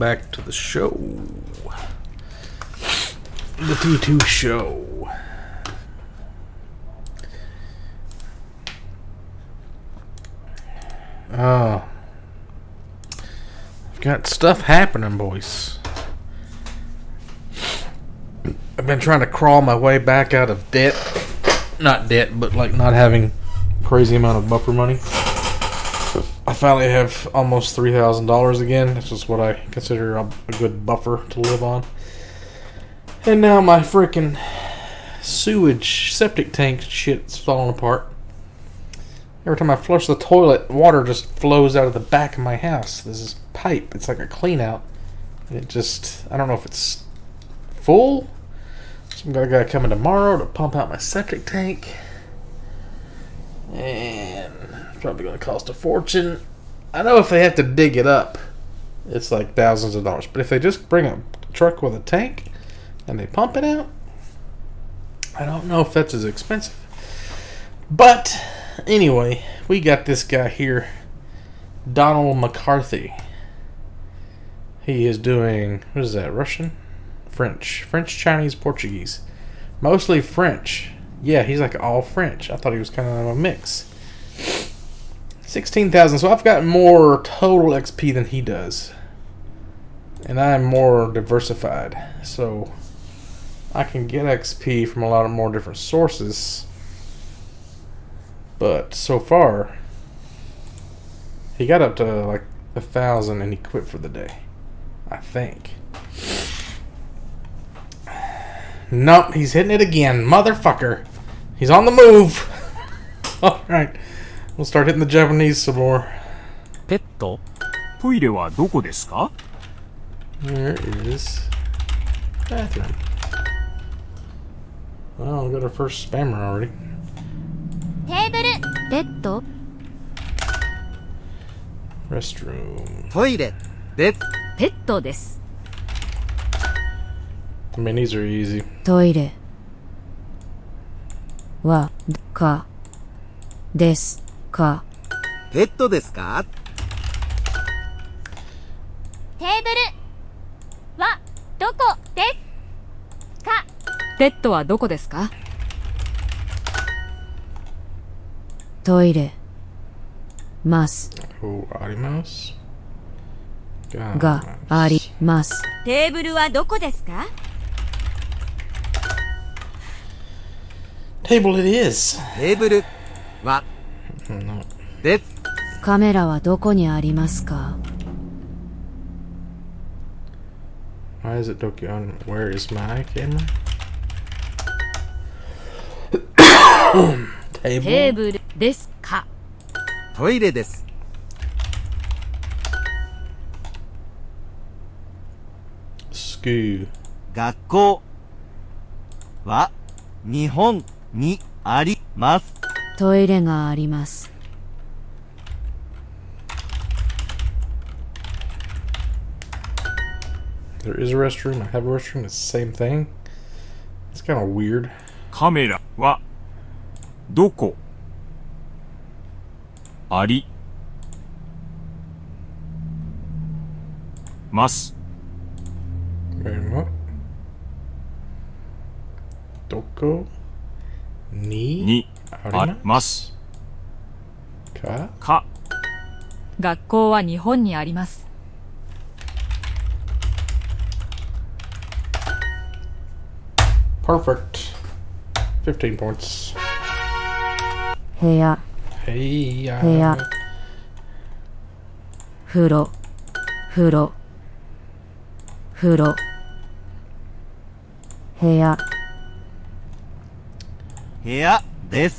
back to the show. The T2 show. Oh. I've got stuff happening, boys. I've been trying to crawl my way back out of debt. Not debt, but like not having crazy amount of buffer money. I finally have almost three thousand dollars again. This is what I consider a, a good buffer to live on. And now my freaking sewage septic tank shit's falling apart. Every time I flush the toilet, water just flows out of the back of my house. This is pipe. It's like a clean out. And it just I don't know if it's full. So I'm going got a guy coming tomorrow to pump out my septic tank. And probably gonna cost a fortune. I know if they have to dig it up, it's like thousands of dollars. But if they just bring a truck with a tank and they pump it out, I don't know if that's as expensive. But anyway, we got this guy here, Donald McCarthy. He is doing what is that? Russian, French, French, Chinese, Portuguese, mostly French. Yeah, he's like all French. I thought he was kind of a mix. 16,000. So I've got more total XP than he does. And I'm more diversified. So I can get XP from a lot of more different sources. But so far, he got up to like a thousand and he quit for the day. I think. Nope, he's hitting it again. Motherfucker. He's on the move. Alright. We'll start hitting the Japanese some more. Pet. Where is bathroom? Well, we got our first spammer already. Table. Bed. Restroom. Toilet. Bed. Pet. I mean, these are easy. Toilet. Wa. Ka. Desu. か。ペットですか？テーブル。はどこですか？ペットはどこですか？トイレ。ます。Oh, Arimas? があります。テーブルはどこですか？Table it is. テーブルは.ですカメラはどこにありますか？Why is it Dokyo? Where is my camera? Table. テーブルですか？トイレです Skoo. 学校は日本にありますトイレがあります。カメラはどこありますあり?ます。Ka? か学校は日本にあります。Perfect. 15 points. 部屋 Hey, uh, Yeah. 風呂風呂風呂部屋部屋です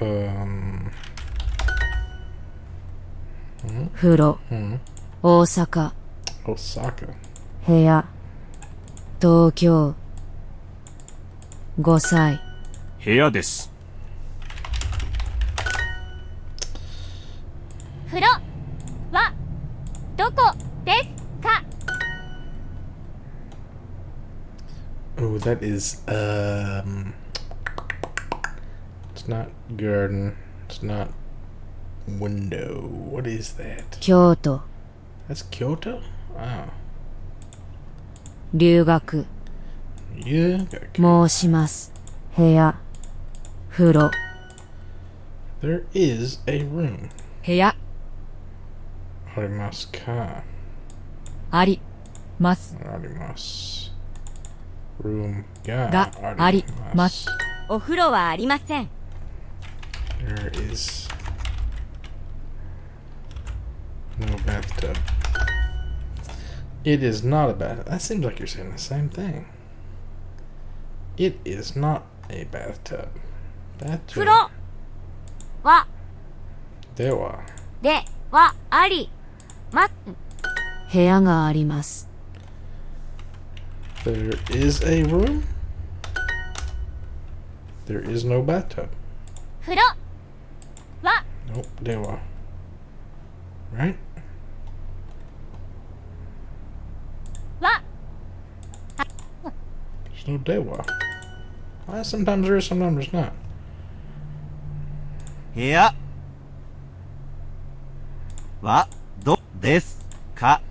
Um. 風呂大阪 Osaka. 部屋東京5歳部屋です。風呂はどこですか？Oh, that is um. It's not garden. It's not window. What is that? 京都 That's Kyoto. Oh, 留学 yeah. got- 申します部屋風呂 There is a room. 部屋 Arimasu ka. あります Arimasu. Room ga があります お風呂はありません There is no bathtub. It is not a bath. That seems like you're saying the same thing. It is not a bathtub. 風 Bathtub. 呂は Dewa. ではありま部屋があります There is a room. There is no bathtub. 風呂 that. Nope, they were. Right? That. There's no Dewa. Well, sometimes there is, sometimes there's not. Yeah. Wa Do this? Ka.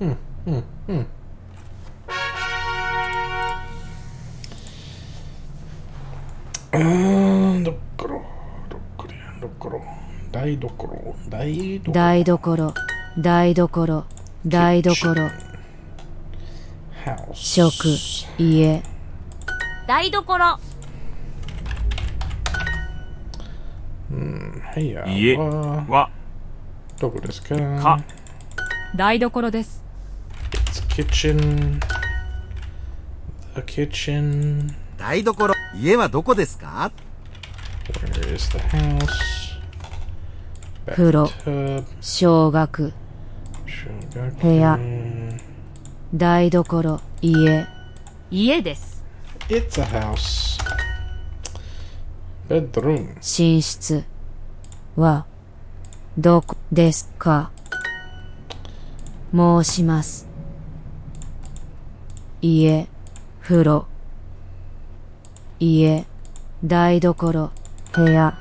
Hmm, hmm, hmm. すか Uh, どころ。どころどころ。台所。台所。台所。台所。台所。食。家。台所。はいや。家はは、どこですか？か。台所です。It's kitchen. The kitchen. 台所家はどこですか？風呂小学部屋台所家。家です。家寝室。はどこですか？申します。家風呂。家台所部屋。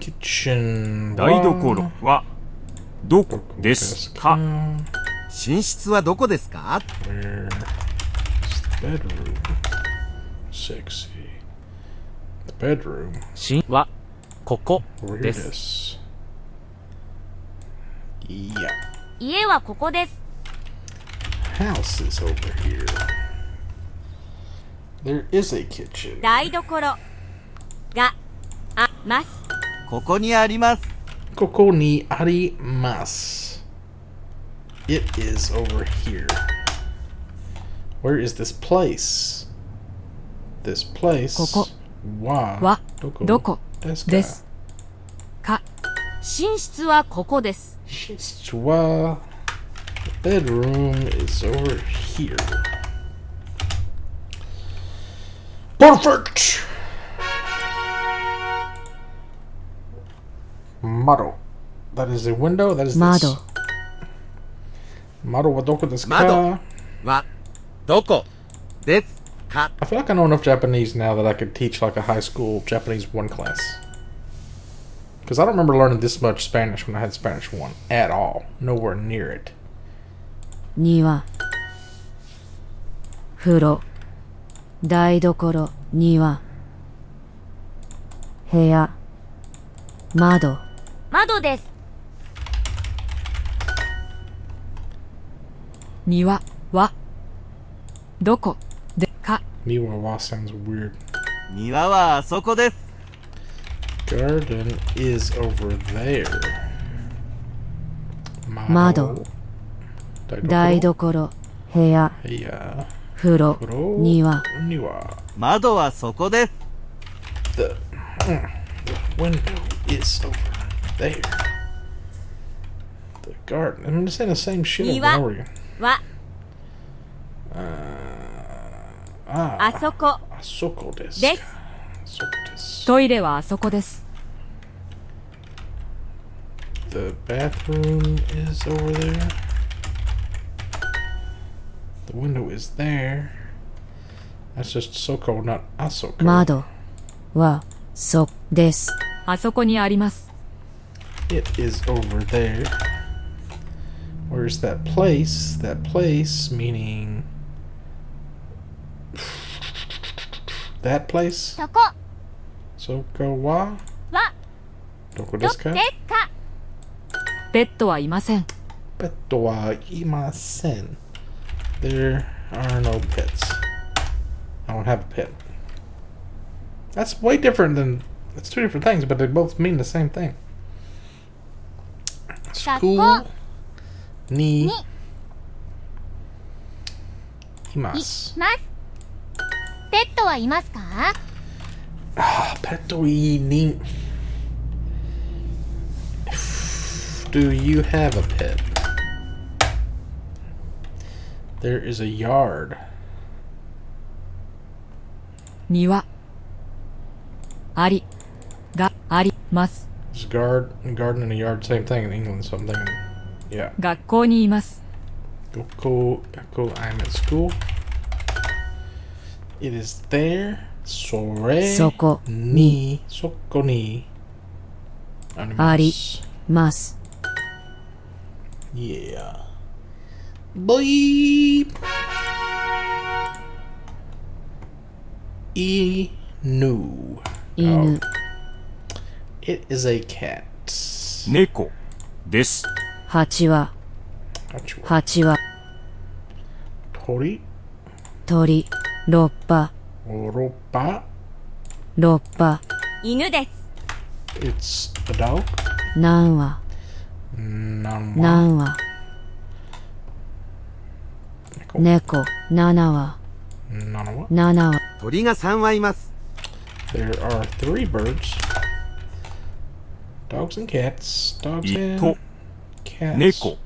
キッチン。台所はどこですか？寝室はどこですか？寝はここです。家はここです。House is over here. There is a kitchen. 台所があますここにあります Koko ni arimasu. It is over here. Where is this place? This place. ここわはどこどこですかですか寝室はここです Shitsua. The bedroom is over here. Perfect! Model. That is a window, that is Mado. this. Model. Wa doko desu ka? Mado wa doko desu ka? I feel like I know enough Japanese now that I could teach like a high school Japanese 1 class. Because I don't remember learning this much Spanish when I had Spanish 1 at all. Nowhere near it. Niwa. Furo. 台所、庭、部屋、窓。窓です。庭は、どこ、でか。庭は sounds weird. 庭はあそこです。Garden is over there. 窓、台所、部。部屋風呂庭 Niwa. 窓はそこです The, mm, the window is over there. garden. I'm just saying the same shit over Iwa. and over again. は Ah, あそこ asoko desu. です Asoko desu. トイレはあそこです。 The bathroom is over there. The window is there. That's just Soko, not Asoko. 窓はそです。あそこにあります。 It is over there. Where's that place? That place meaning that place? そこ Soko wa? は Doko ど desu こ ka? ですかペットはいません。 Petto wa imasen. There are no pits. I don't have a pit. That's way different than... That's two different things, but they both mean the same thing. School... Ni... Imasu. Petto wa imasu ka? Ah, petto i ni... Do you have a pet? There is a yard. 庭ありがあります。 Is guard garden and a yard same thing in England? So I'm thinking, yeah. 学校にいます。 Goko, Goko, I'm at school. It is there. Sore そこ ni soko ni. あり animals. ます。 Yeah. ボイー。oh. It is a cat. 猫。です。蜂は。蜂は。鳥。鳥。六羽六羽六羽犬です。It's a dog? 何羽？何羽？何羽？は猫七は Nanawa. 七は鳥が3羽います。There are three birds. Dogs and cats. Dogs 糸 and cats. 猫.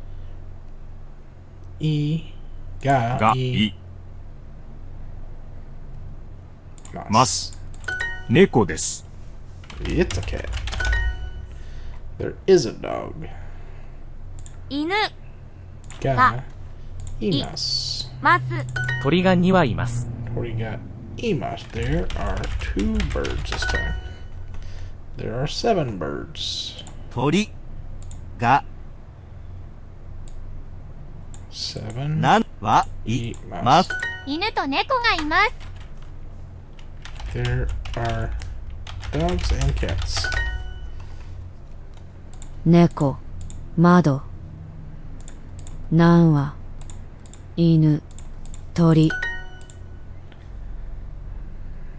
Ga. が I. います。猫です。It's a cat. There is a dog. 犬 Ga. Ga. Imas. ます鳥が2羽います。Tori got Imas. There are two birds this time. There are seven birds. 鳥が Seven. 何はいま.す。犬と猫がいます There are dogs and cats. 猫窓なんは犬鳥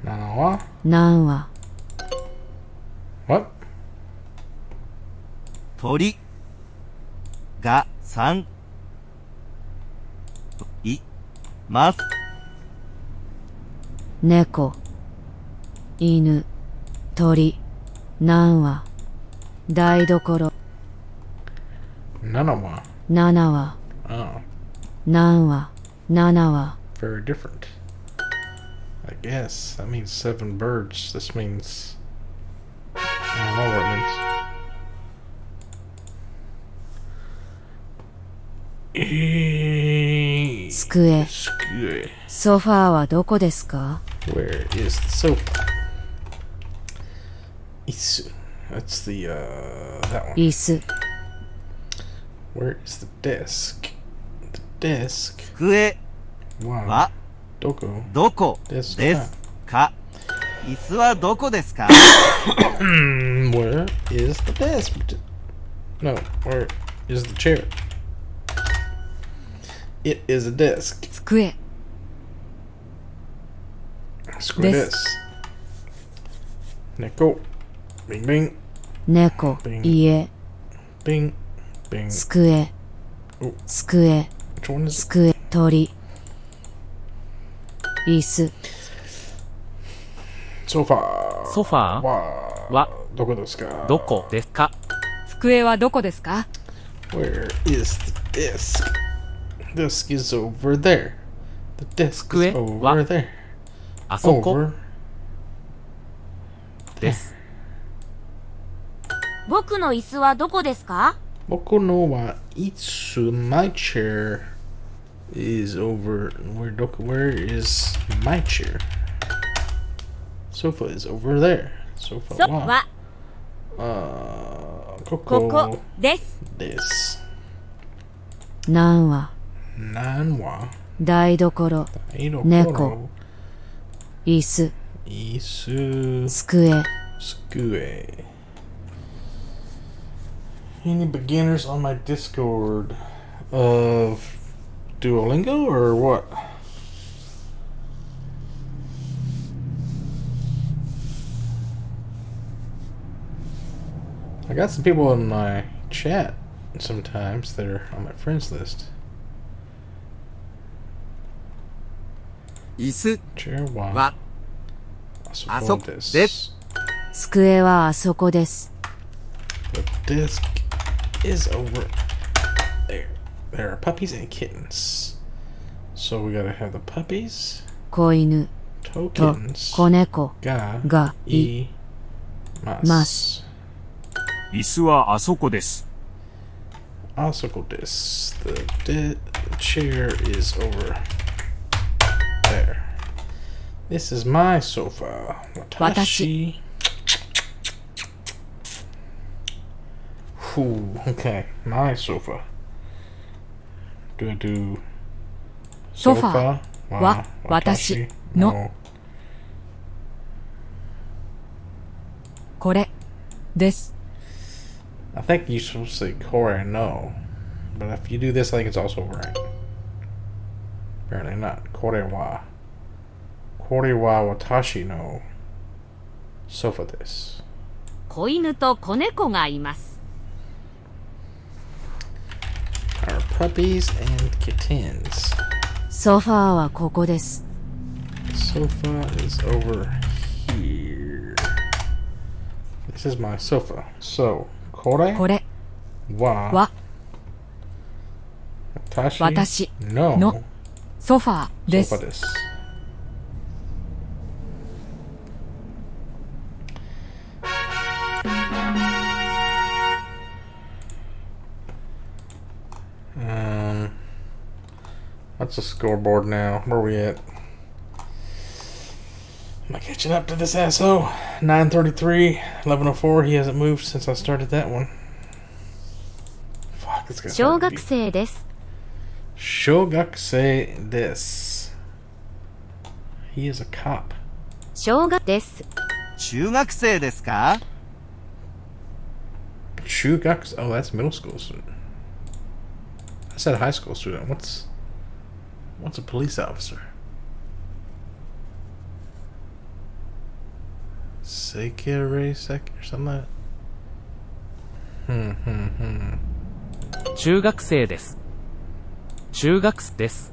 Nanawa. なんは？What? 鳥が3います。猫犬鳥なんは？台所 Nanawa. 七は Oh, なんは？Nanawa. Very different. I guess. That means seven birds. This means... I don't know what it means. Skue. Skue. Sofa wa doko desu ka? Where is the sofa? Isu. That's the, uh, that one. Isu. Where is the desk? 机はどこどこですか椅子はどこですか Where is the desk? No, where is the chair? It is a desk. 机机です。猫ビンビン猫家ビンビン机机机鳥椅子 Sofa. ソファー Wa. は Doko desu ka? どこですか机はどこですか Where is the desk? Desk is over there. The desk is over there. あそこ Over です。僕の椅子はどこですか Boku no wa itsu my chair is over where Doku where is my chair? Sofa is over there. Sofa so wa uh koko, koko. This. Nan wa. Nan wa. Daidokoro. Daidokoro. Neko. Isu. Isu. Tsukue. Tsukue Any beginners on my Discord of Duolingo or what? I got some people in my chat sometimes that are on my friends list. 椅子 Chair one. はああそこです。机はあそこです The disc is over there. There are puppies and kittens. So we gotta have the puppies, 子犬 toe と kittens, 子猫 ga, がい e, mas. ます椅子はあそこです。 Also this. The de- chair is over there. This is my sofa. Watashi. Whew, okay, my sofa. Do I do ソファ sofa? は Wa- 私 watashi? の No. これです I think you're supposed to say Kore no. But if you do this, I think it's also right. Apparently not. Kore wa. Kore wa watashi no. Sofa this. 子犬と子猫がいます。 Our puppies and kittens. ソファーはここです Sofa is over here. This is my sofa. So, これ wa は watashi 私 no. のソファーです Sofa this. Um, what's the scoreboard now? Where are we at? Am I catching up to this asshole? 933, 1104. He hasn't moved since I started that one. Fuck, this guy's 小 hard to 学 beat. 生です。 Shogakusei this. He is a cop. 小学です。中学生ですか Shugakus. Oh, that's middle school student. I said high school student. What's what's a police officer? Sekirei sek or something like that. Hmm hmm hmm. 中学生です。中学生です。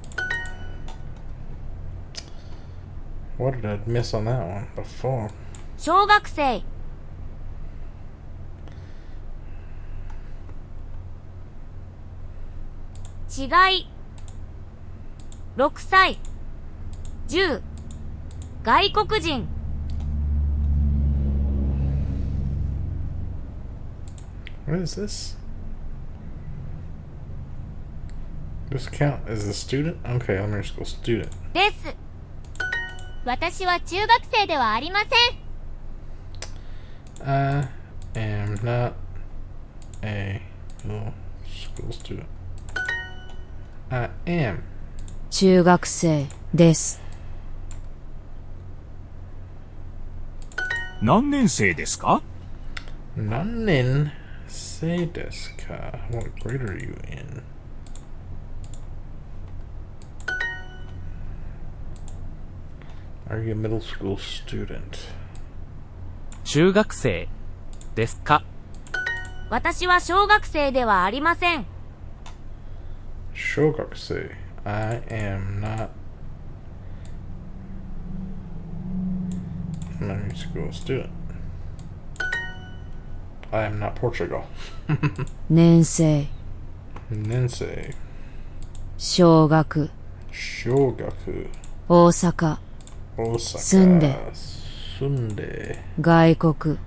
What did I miss on that one before? 小学生。 違い。6歳。10。外国人。What is this? This count as a student? Okay, elementary school student. です。私は中学生ではありません。I am not a middle school student. I am. 中学生です何年生ですか Nanen say desu ka? What grade are you in? Are you a middle school student? 中学生ですか私は小学生ではありません。小学生 I am not elementary school student I am not Portugal 年生年生小学小学大阪大阪住んで住んで外国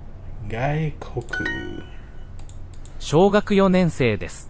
外国小学4年生です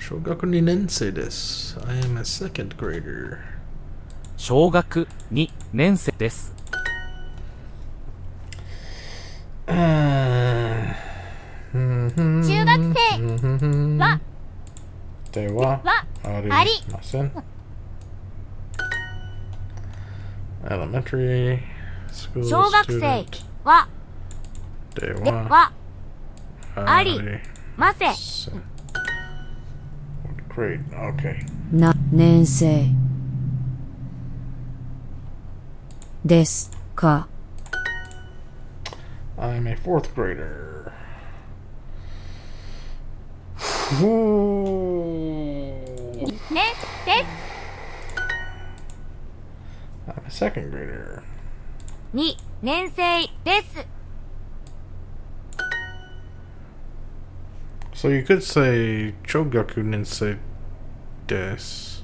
小学2年生です。I am a second grader. 小学2年生です。中学生は。では。はあり。ません。elementary school. 小学生は。では。はあり。ません。What grade? Okay. な年生ですか I'm a fourth grader. ねです I'm a second grader. 2年生です So you could say Chogaku Nensei desu.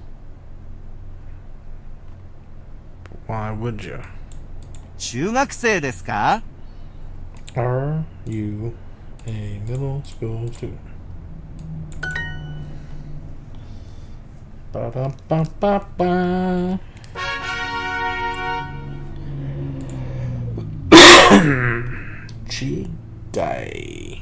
Why would you? 中学生ですか Are you a middle school student? Ba-da-ba-ba-ba. Chigai.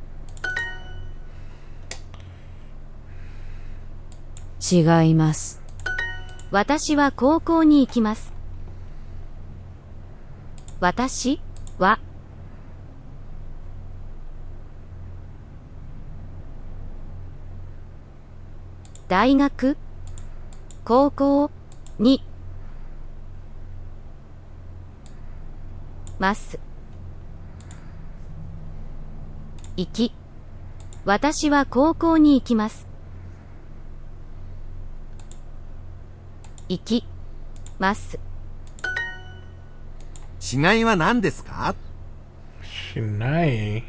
違います私は高校に行きます。私は大学高校にます。行き私は高校に行きます。行きまは何ですかしない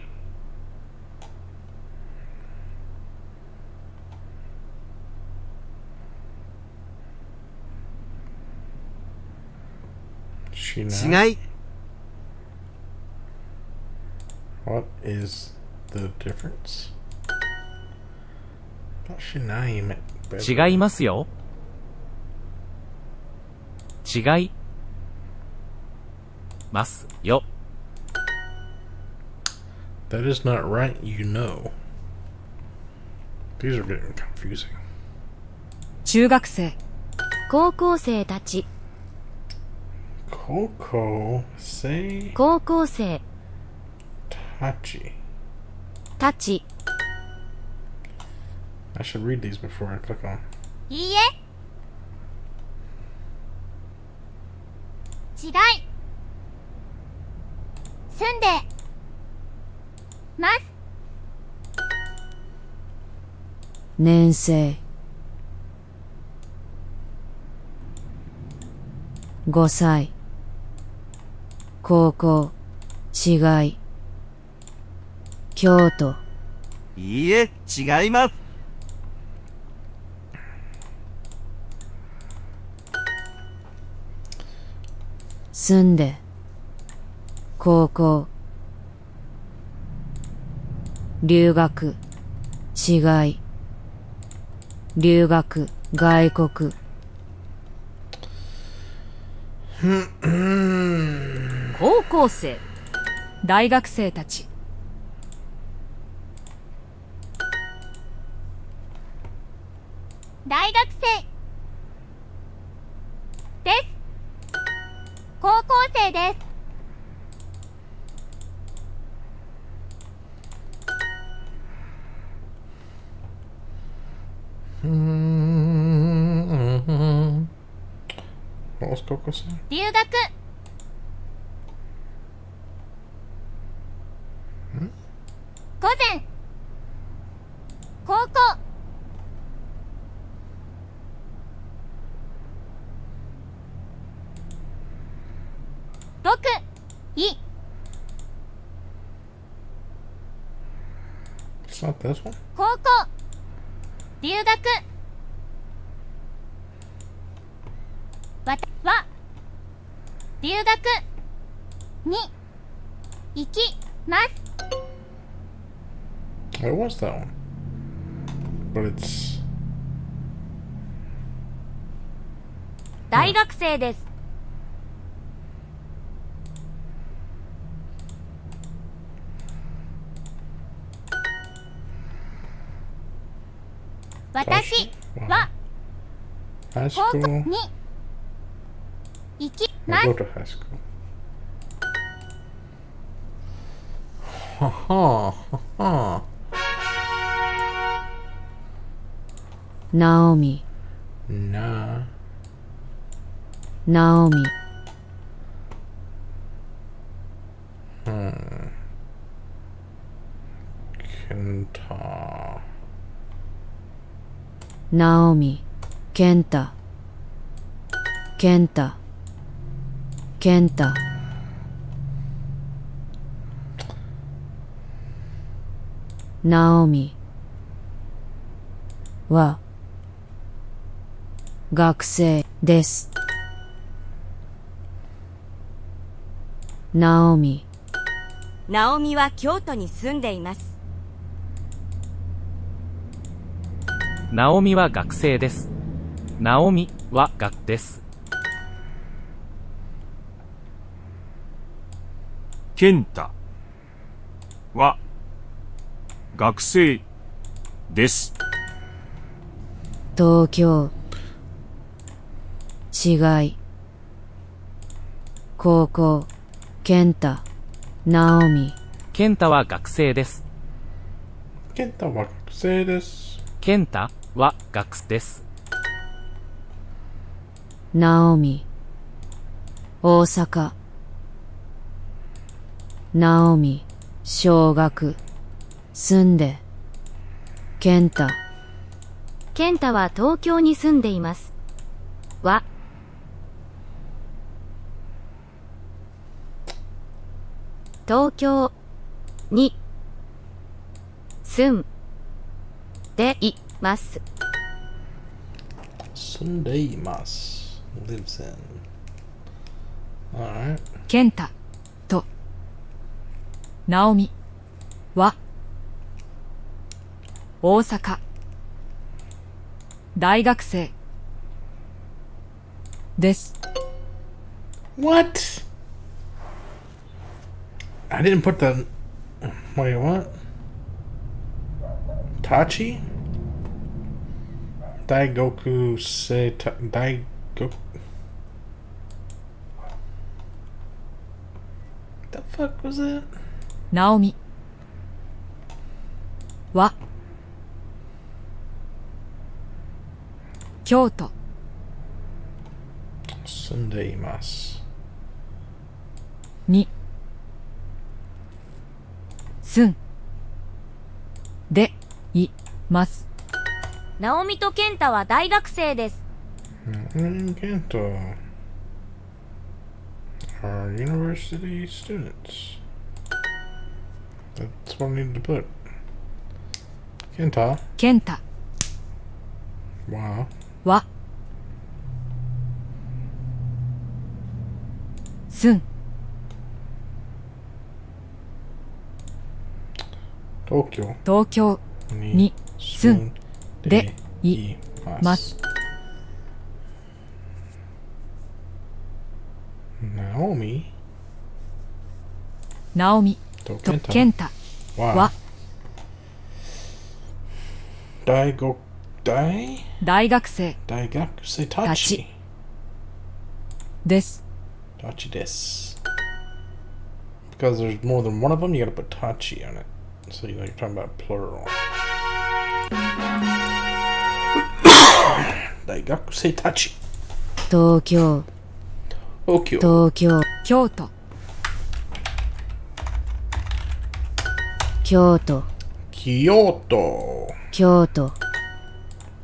違い What is the difference? 違いますよ。違いますよ。 That is not right, you know. These are getting confusing. 中学生高校生たち、 Coco, say 高校生 Tachi. たち、 I should read these before I click on. いいえ 年生。5歳。高校。違い。京都。いいえ、違います。住んで。高校。留学。違い留学外国。高校生。大学生たち大学生です高校生ですうーん。What was Coco saying? 留学午前高校僕い It's not this one? 高校留学わたは留学に行きます It was that one. But it's. 大学生です本当に。行きまな戻るはくナオミ。な。ナオミ。うん。ケンタ。ナオミ。ケンタ。ケンタケンタナオミは学生ですナオミナオミは京都に住んでいます。ナオミは学生です。ナオミは学です。健太は学生です。東京違い高校健太直美健太は学生です。健太は学生です。健太は学生です。直美大阪ナオミ小学住んでケンタ健太は東京に住んでいます。は、東京に住んでいます。Sunday Mas lives in. Alright. ケンタとナオミは大阪大学生です What? I didn't put the. Wait, what? Tachi? Daigoku se Daigoku. The fuck was that? ナオミ。和。京都。住んでいます。二。住ん。で、い、ます。ナオミと健太は大学生です。うん、健太。are university students. That's what I need to put. Kenta. ケンタ Wow. は住ん 東京東京にに住ん でいいます。ナオミ直美とと健太健太はは大学大大学生大学生たちです。たちです。Because there's more than one of them, you gotta put tachi on it. So you know you're talking about plural. 大学生たち。東京。東京京都京都京都。京都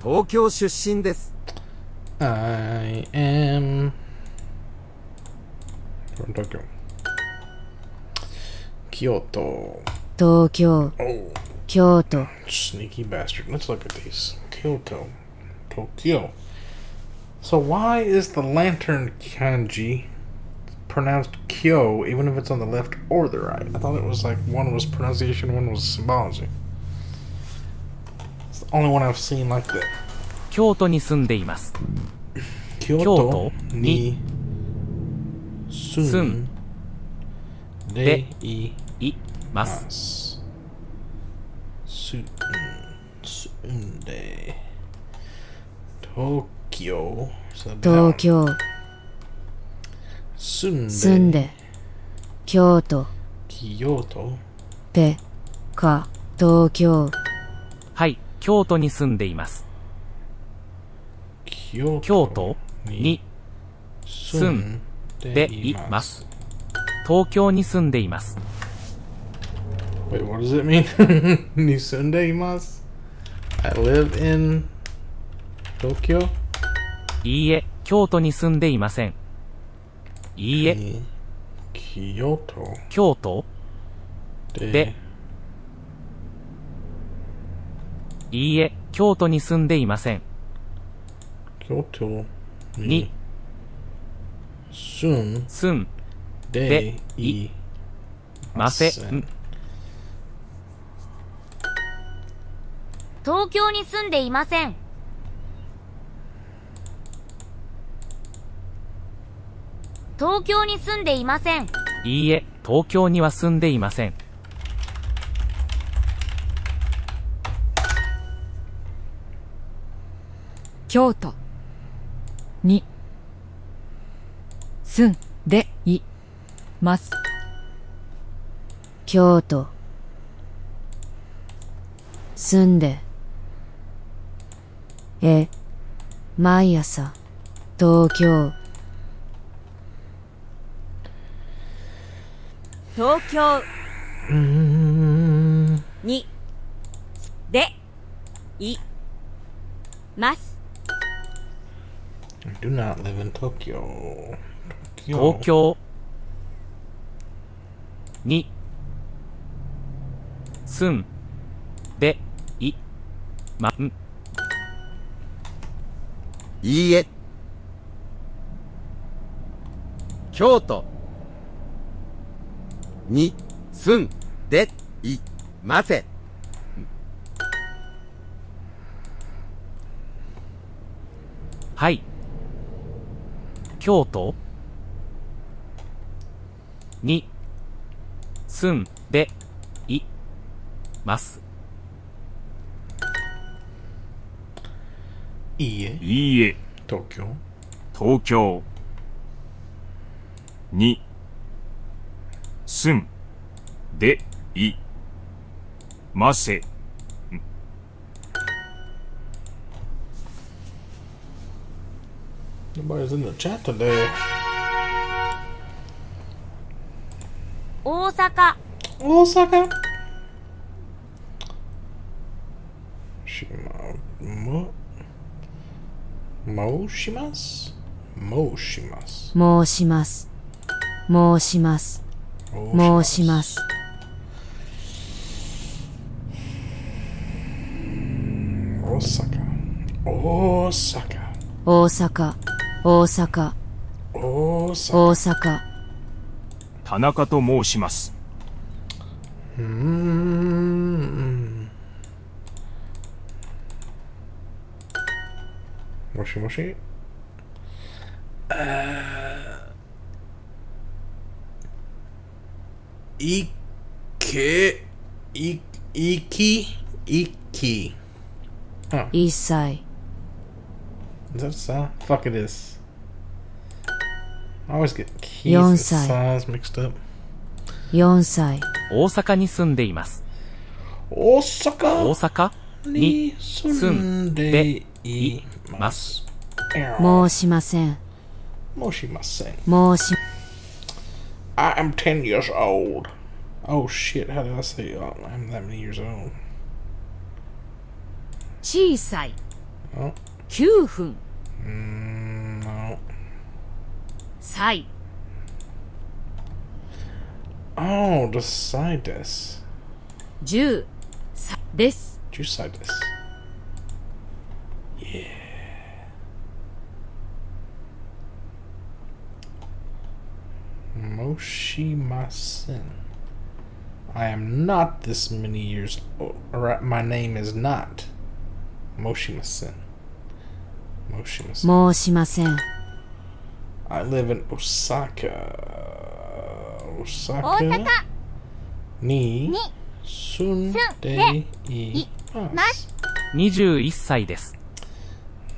東京出身です。 I am from Tokyo. Kyoto. 東京 Oh, 京都 sneaky bastard. Let's look at these. Kyoto. Tokyo. So why is the lantern kanji pronounced kyo even if it's on the left or the right? I thought it was like one was pronunciation, one was symbology. It's the only one I've seen like that. 京都に住んでいます。 Kyoto Kyoto ni Sun sun de i います。 mas sun sunde Tokyo 東京 sunde すんで,住んで京都京都ペカ東京はい京都に住んでいます京都にすんでいます東京に住んでいます Wait, に住んでいます I live in Tokyo? いいえ、京都に住んでいません。いいえ、Ni Kyoto 京都？で。いいえ、京都に住んでいません。Kyoto に。ni sun 住ん。で。i ませ.ん。東京に住んでいません。東京に住んでいません。いいえ、東京には住んでいません。京都。に。住んでいます。京都。住んで。え毎朝。東京東京。に。でいます。I do not live in Tokyo. 東京に住んでいまんいいえ。京都に住んでいません。はい。京都？に住んでいます。いいえ、いいえ、東京？東京にすん、で、い、ませ、Nobody's in the chat today. 大阪。大阪？も、もうします。もうします。もうします。もうします。申します。大阪。大阪。大阪。大阪。大阪。田中と申します。うん。もしもし。ああ Ike. Ik, Iki. Iki. 1歳 Is that a sound? Fuck it is. I always get keys and size mixed up. 4歳大阪に住んでいます。大 Osaka 阪にに住住んんででいいまます。申しませんもしません。申し I am 10 years old. Oh shit, how did I say oh, I'm that many years old? 小さいあ9分 Mm, no. 歳 Oh, the side this. 10さです。 Did you side this? Moshimasen. I am not this many years old. Or my name is not Moshimasen. Moshimasen. 申しません I live in Osaka. 大 Osaka. 阪 Ni に sunde i ま mas. す。 21歳です。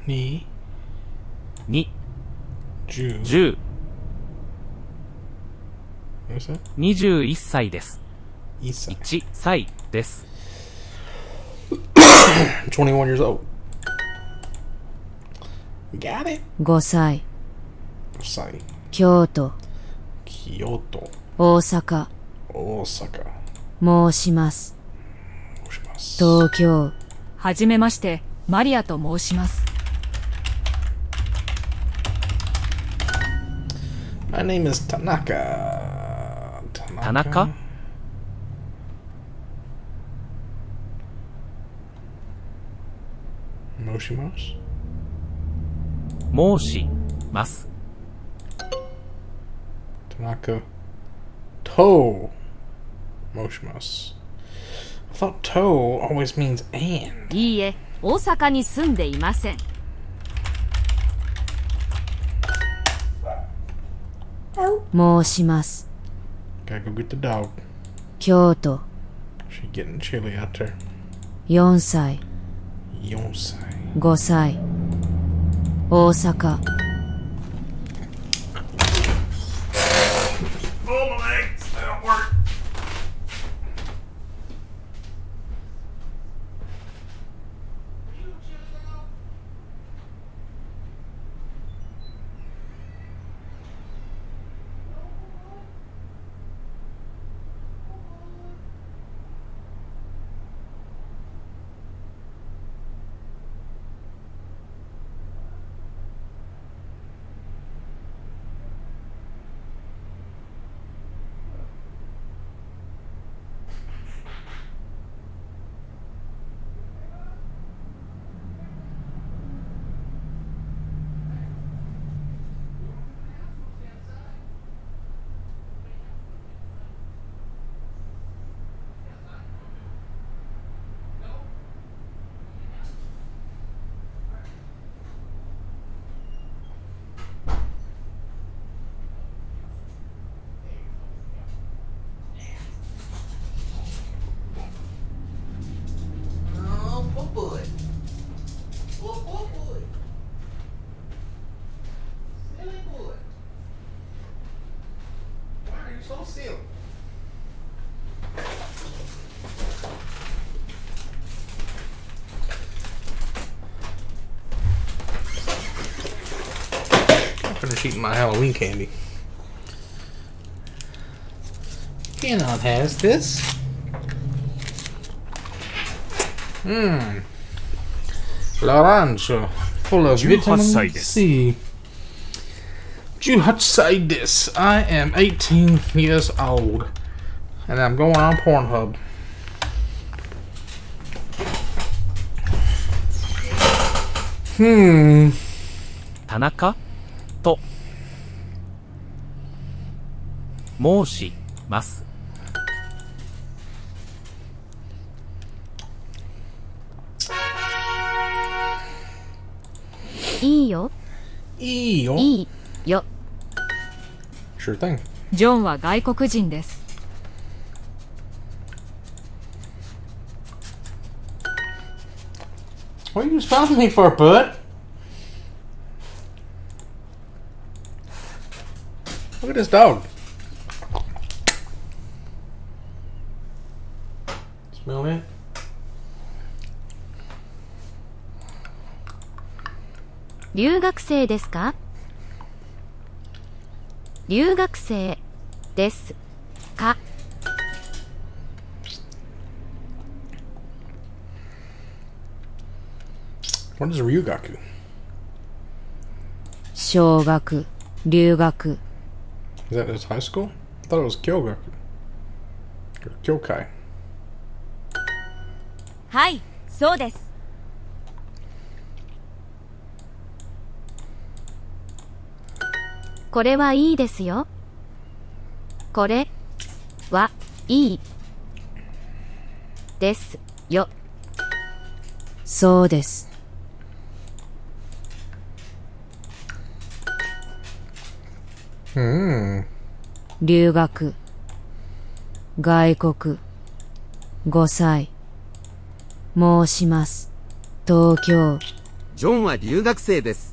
Ni 2、 ju. 10、 What is that? 21歳です。歳1歳です。21 years old. Got it. 5歳。5歳。京都。京都。大阪。大阪。申します。します東京。はじめまして、マリアと申します。My name is Tanaka. 田中？申します申します。田中。とう申します。I always means and. いいえ大阪に住んでいません。申します。Gotta go get the dog. 京都 She getting chilly out there. 4歳 Yonsai. 5歳大阪 Are you so silly? I'm finished eating my Halloween candy. Canon has this. Mmm. Laranja. Full of 18 vitamin 歳 you have to say this. I am 18 years old, and I'm going on Pornhub. Hmm. Tanaka? To. Moshi. Mas. Iyo. よ、 Eel. いいよ。 Sure thing. ジョンは外国人です。 What are you stopping me for, bud? Look at this dog. Smell it? 留学生ですか 留学生ですか What is Ryugaku? 小学、留学、Is that his high school? I thought it was Kyogaku. Kyokai. はいそうですこれはいいですよ。これはいいですよ。そうです。Hmm. 留学、外国、5歳。申します。東京、ジョンは留学生です。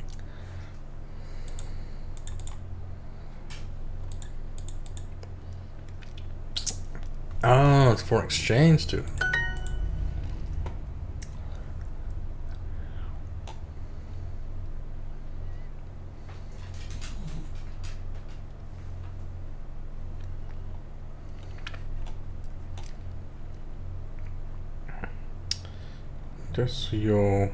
Oh, it's for exchange too. Just your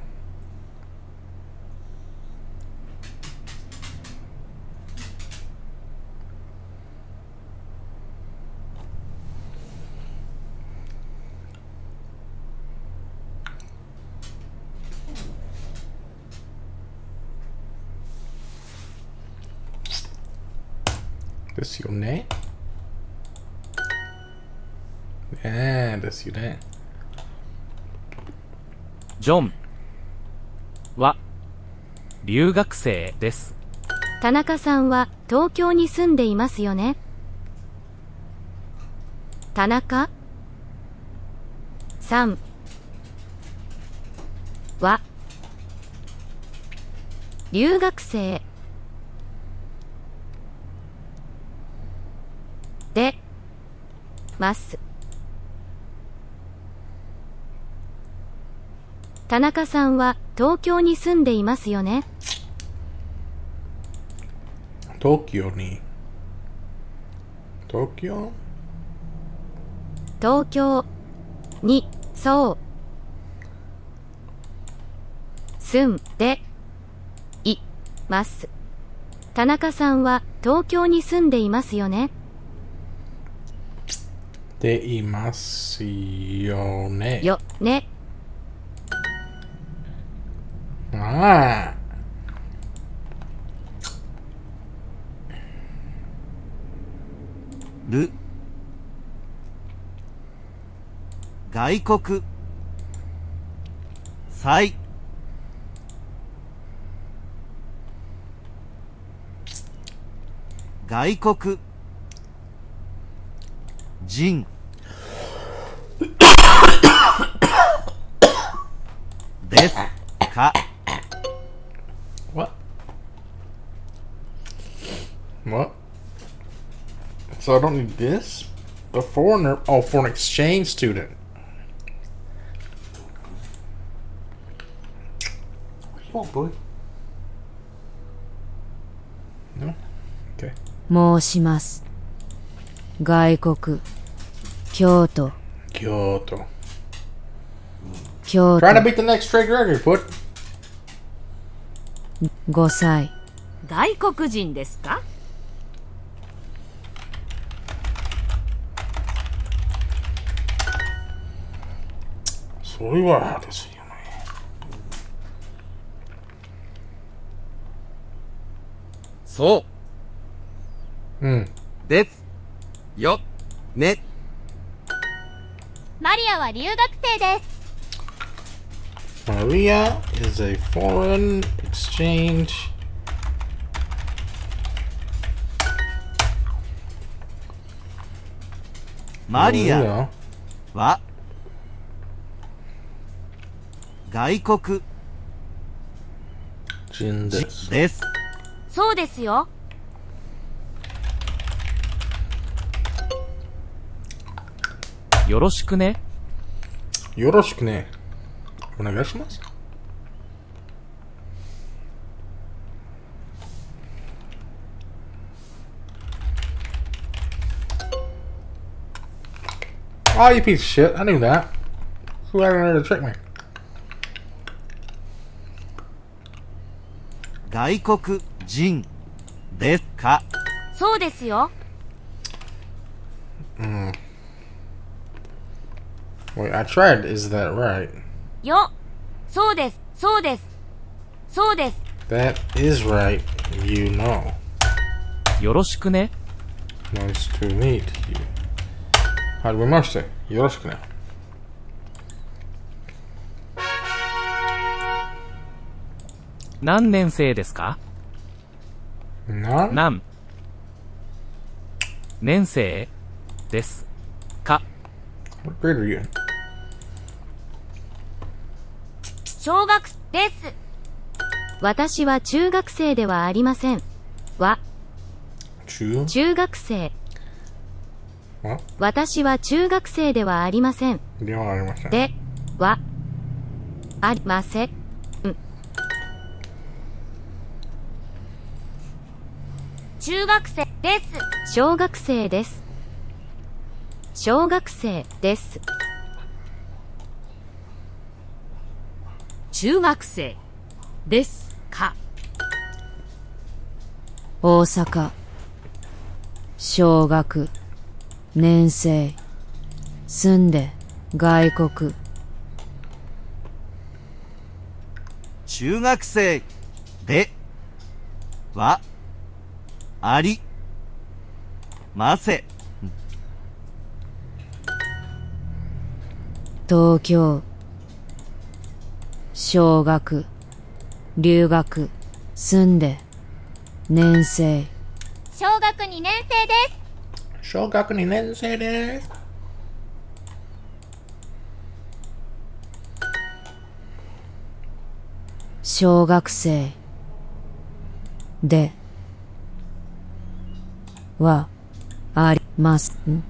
ですよね。ジョンは留学生です。田中さんは東京に住んでいますよね。田中さんは留学生でます。田中さんは東京に住んでいますよね？東京に？東京？東京にそう住んでいます。田中さんは東京に住んでいますよね？でいますよね。よ、ね。ああ。る。外国。再外国。人。です。か。So I don't need this? A foreigner? Oh, for an exchange student. What do you want, boy? No? Okay. 申します。外国、京都、 Kyoto. 京 Trying to 都、 beat the next trade record, put. 5歳。外国人ですか それはですよね。そう。うん。です。よ。ね。マリアは留学生です Maria is a foreign exchange. There マリア we go. は 外国 Jin this. です。そうですよ。よろしくね。よろしくね。お願いします。Oh, you piece of shit. I knew that. Who had to trick me? 外国人ですかそうですよ。Wait, I tried. Is that right? よ。そうです。そうです。そうです。That is right. You know. よろしくね。Nice to meet you. はじめまして。よろしくね。何年生ですか？何？年生ですか?小学です。私は中学生ではありません。は、Chu? 中学生。私は中学生ではありません。ではありません。で、は、ありません。中学生です。小学生です。小学生です。中学生です。か？大阪小学年生住んで外国中学生ではあり。ませ。東京。小学。留学。住んで。年生。小学2年生です。小学2年生です。小学生。ではありますん？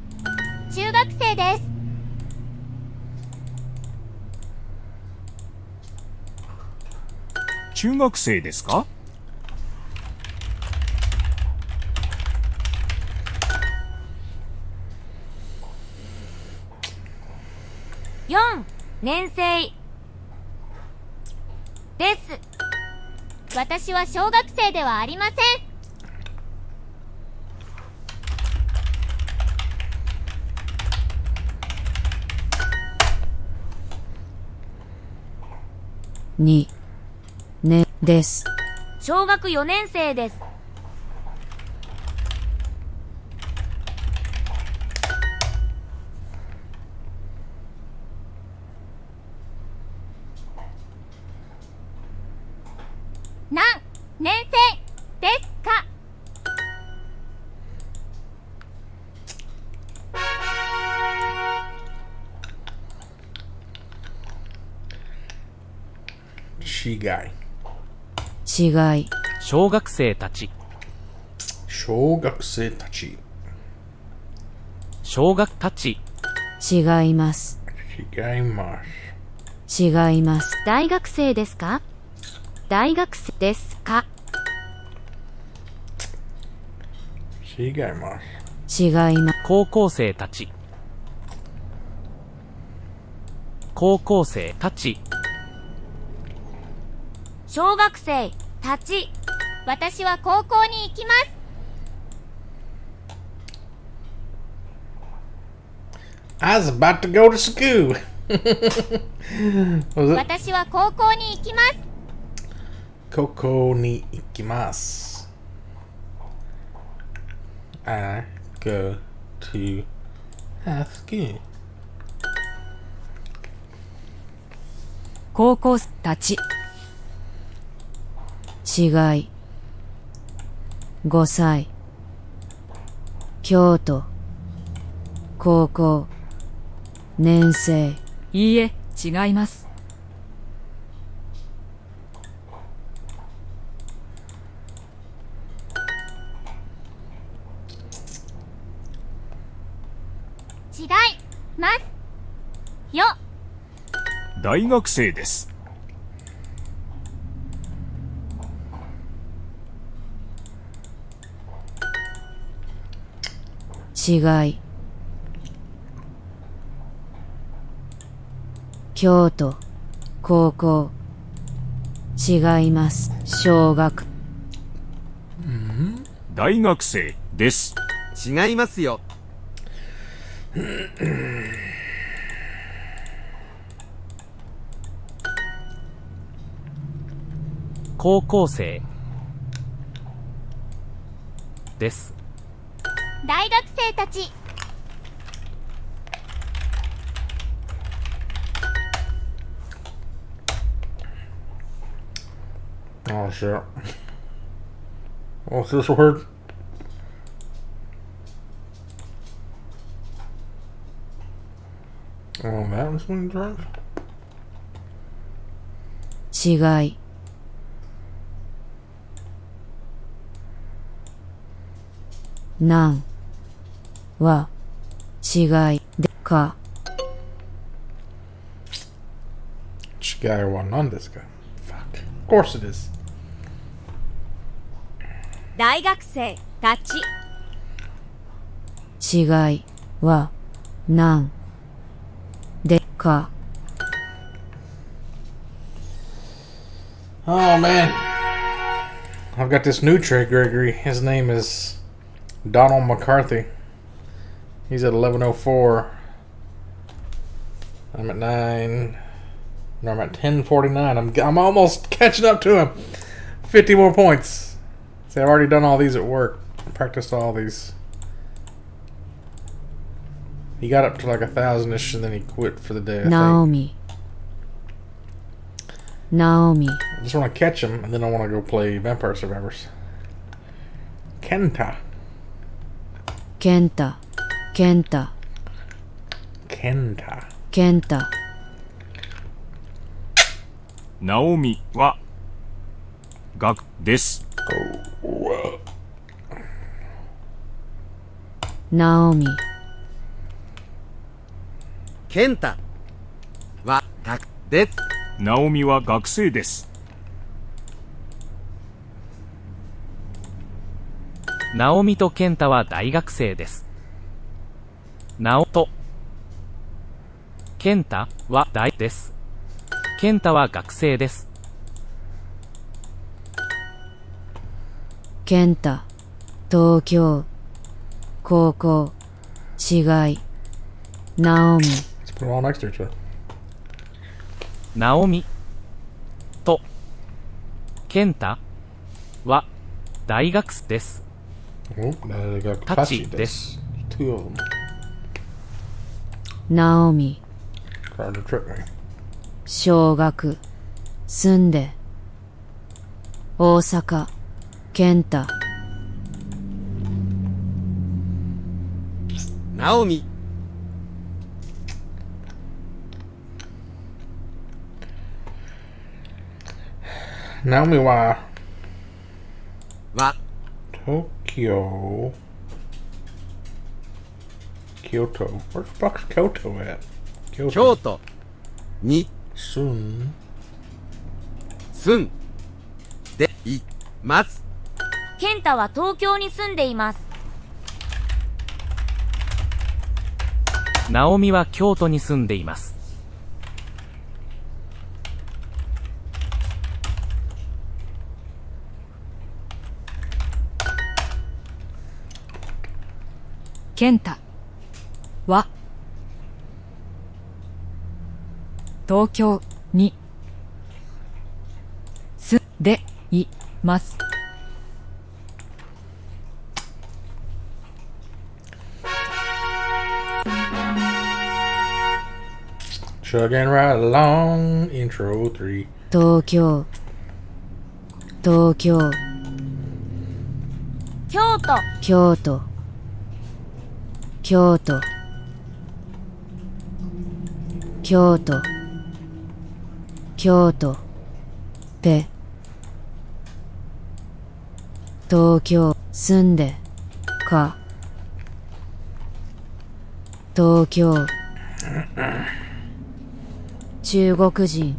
中学生です。中学生ですか？4年生です。私は小学生ではありません。にねです小学4年生です。違い小学生たち。小学生たち。小学たち。違います違います。違います大学生ですか？大学生ですか？違います。違いま高校生たち。高校生たち。小学生たち。私は高校に行きます。I was about to go to school. Was it? 私は高校に行きます。ここに行きます。I go to high school. 高校たち違い。5歳。京都。高校。年生。いいえ違います。違います。よ。大学生です。違い京都高校違います小学大学生です。違いますよ。高校生です。大学生たちああしゃあっ this word? Oh, that one's going to drive? 違いなんは違いでか Chigai wa nan desu ka? Fuck. Of course it is. 大学生たち違いはなんでか Oh man. I've got this new trick, Gregory. His name is Donald McCarthy. He's at 11.04. I'm at 9. No, I'm at 10.49. I'm, I'm almost catching up to him. 50 more points. See, I've already done all these at work. Practiced all these. He got up to like a thousand-ish and then he quit for the day, I Naomi. Think. Naomi. I just want to catch him and then I want to go play Vampire Survivors. Kenta. Kenta. ケンタケンタ.ケンタナオミは、学です。ナオミケンタは、学です。ナオミは学生です。ナオミとケンタは大学生です。直人。健太は大です。健太は学生です。健太、東京、高校、違い、ナオミ。ナオミと、健太は大学です。大学。です。ナオミ Trying to trick me. 小学住んで大阪ケンタナオミ、Naomi wa は、Tokyo. Kyoto. Where the fuck's Kyoto at? 京 Kyoto. 都に Soon. 住んでいます。ケンタは東京に住んでいますナオミは京都に住んでいます。ケンタは東京に住んでいます。Chugging right along. Intro three. 東京東京京都京都京都京都。京都。ペ東京。住んで。か。東京。中国人。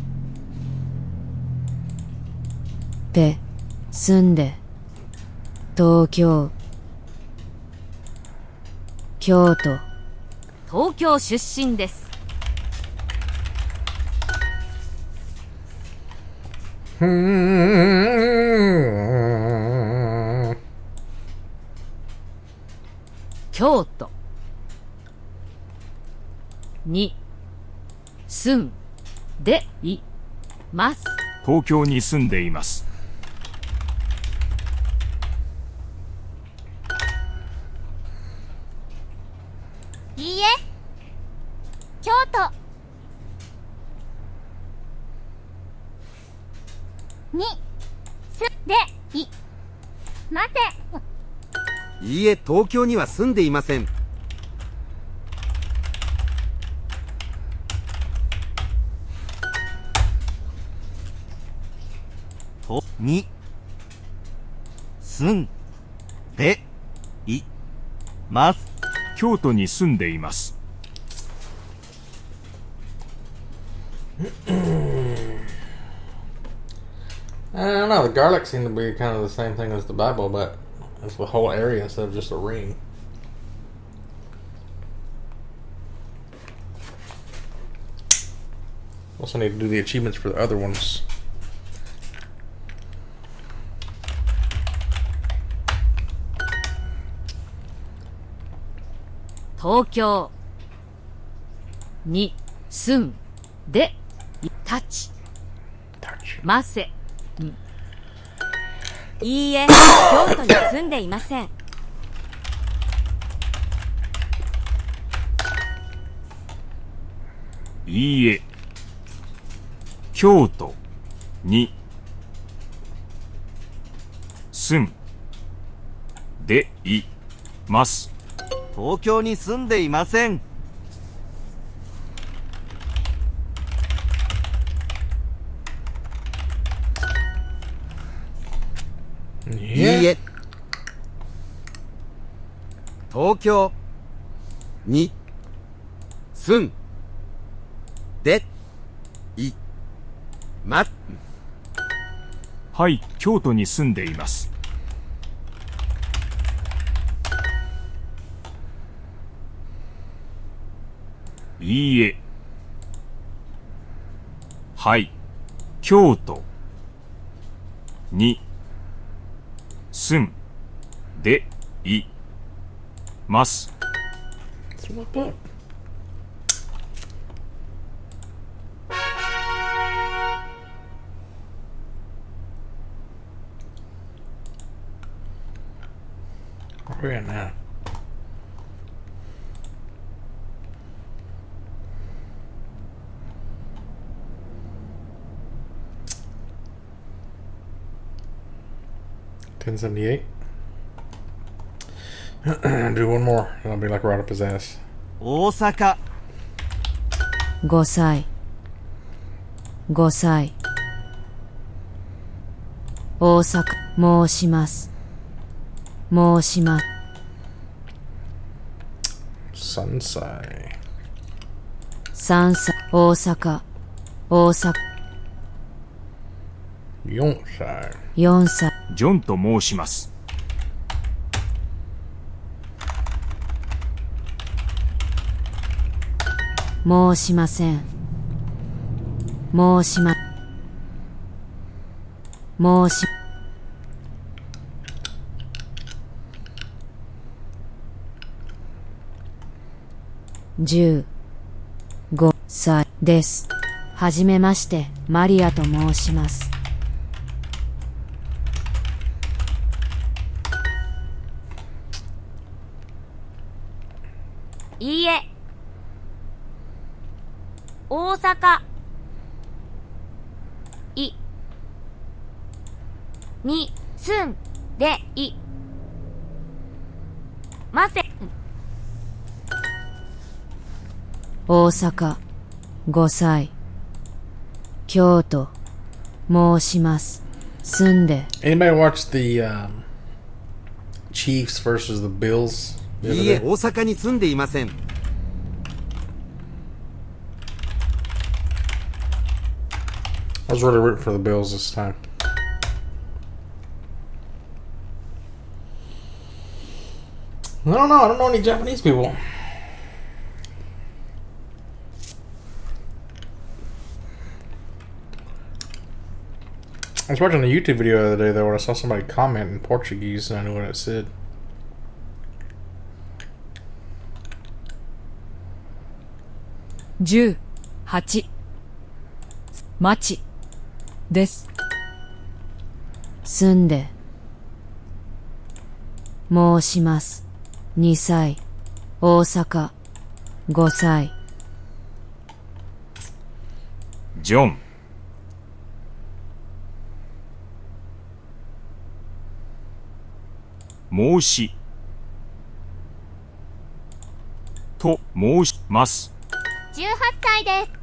ペ住んで。東京。京都。東京出身です。うーん。京都。に。住んでいます。東京に住んでいます。いいえ。京都にすでい。待て。いいえ東京には住んでいません。と、に、すん、で、い、ます。京都に住んでいます I don't know. The garlic seemed to be kind of the same thing as the Bible, but it's the whole area instead of just a ring. Also need to do the achievements for the other ones.「東京に住んでいたち Touch. ませ いいえ京都に住んでいません。いいえ京都に住んでいます。東京に住んでいません。いいえ。東京に住んでいます。はい京都に住んでいます。いいえ。はい京都にすん。でいます。これやな。1078. Do one more, and I'll be like right up his ass. Osaka. Gosai. Gosai. Osaka. 申します。申します。山菜。山菜。大阪。大阪。4歳。4歳。ジョンと申します。申しません。申しま申し15歳です。はじめましてマリアと申しますいいえ大阪いに住んでいません大阪5歳京都申します住んで Anybody watch the um, Chiefs versus the Bills? いいえ?大阪に住んでいません I was really rooting for the Bills this time. I don't know. I don't know any Japanese people. I was watching a YouTube video the other day though where I saw somebody comment in Portuguese and I knew what it said. 十八町です住んで申します2歳大阪5歳ジョン 申しと申します18歳です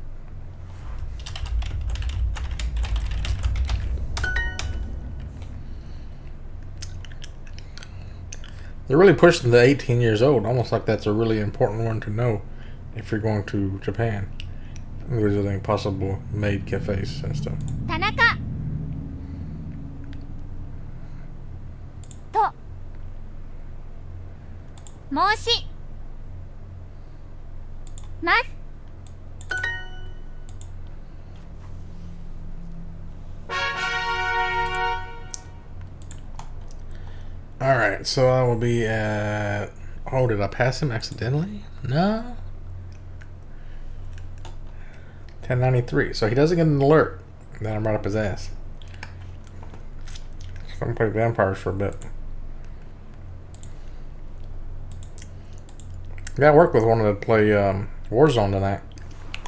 They're really pushing the 18 years old, almost like that's a really important one to know if you're going to Japan. There's other possible maid cafes and stuff. 申します。 All right, so I will be at. Oh, did I pass him accidentally? No. 1093. So he doesn't get an alert. Then I'm right up his ass. So I'm gonna play vampires for a bit. Yeah, I worked with one to play um, Warzone tonight,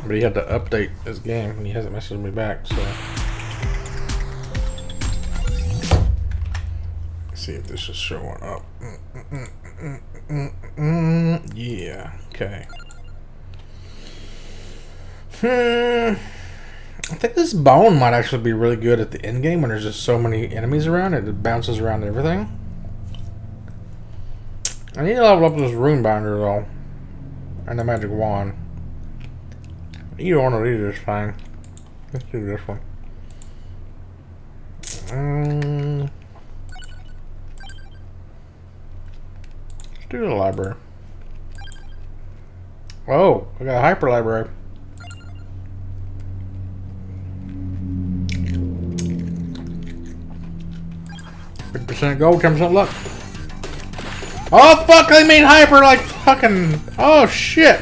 but he had to update his game and he hasn't messaged me back. So. see if this is showing up. Mm, mm, mm, yeah, okay. Hmm. I think this bone might actually be really good at the end game when there's just so many enemies around. It bounces around everything. I need to level up this rune binder though. And the magic wand. Either want to these this fine. Let's do this one. Um, let's do the library. Oh, I got a hyper library. Fifty percent gold, ten percent luck. Oh fuck! They made hyper like fucking. Oh shit!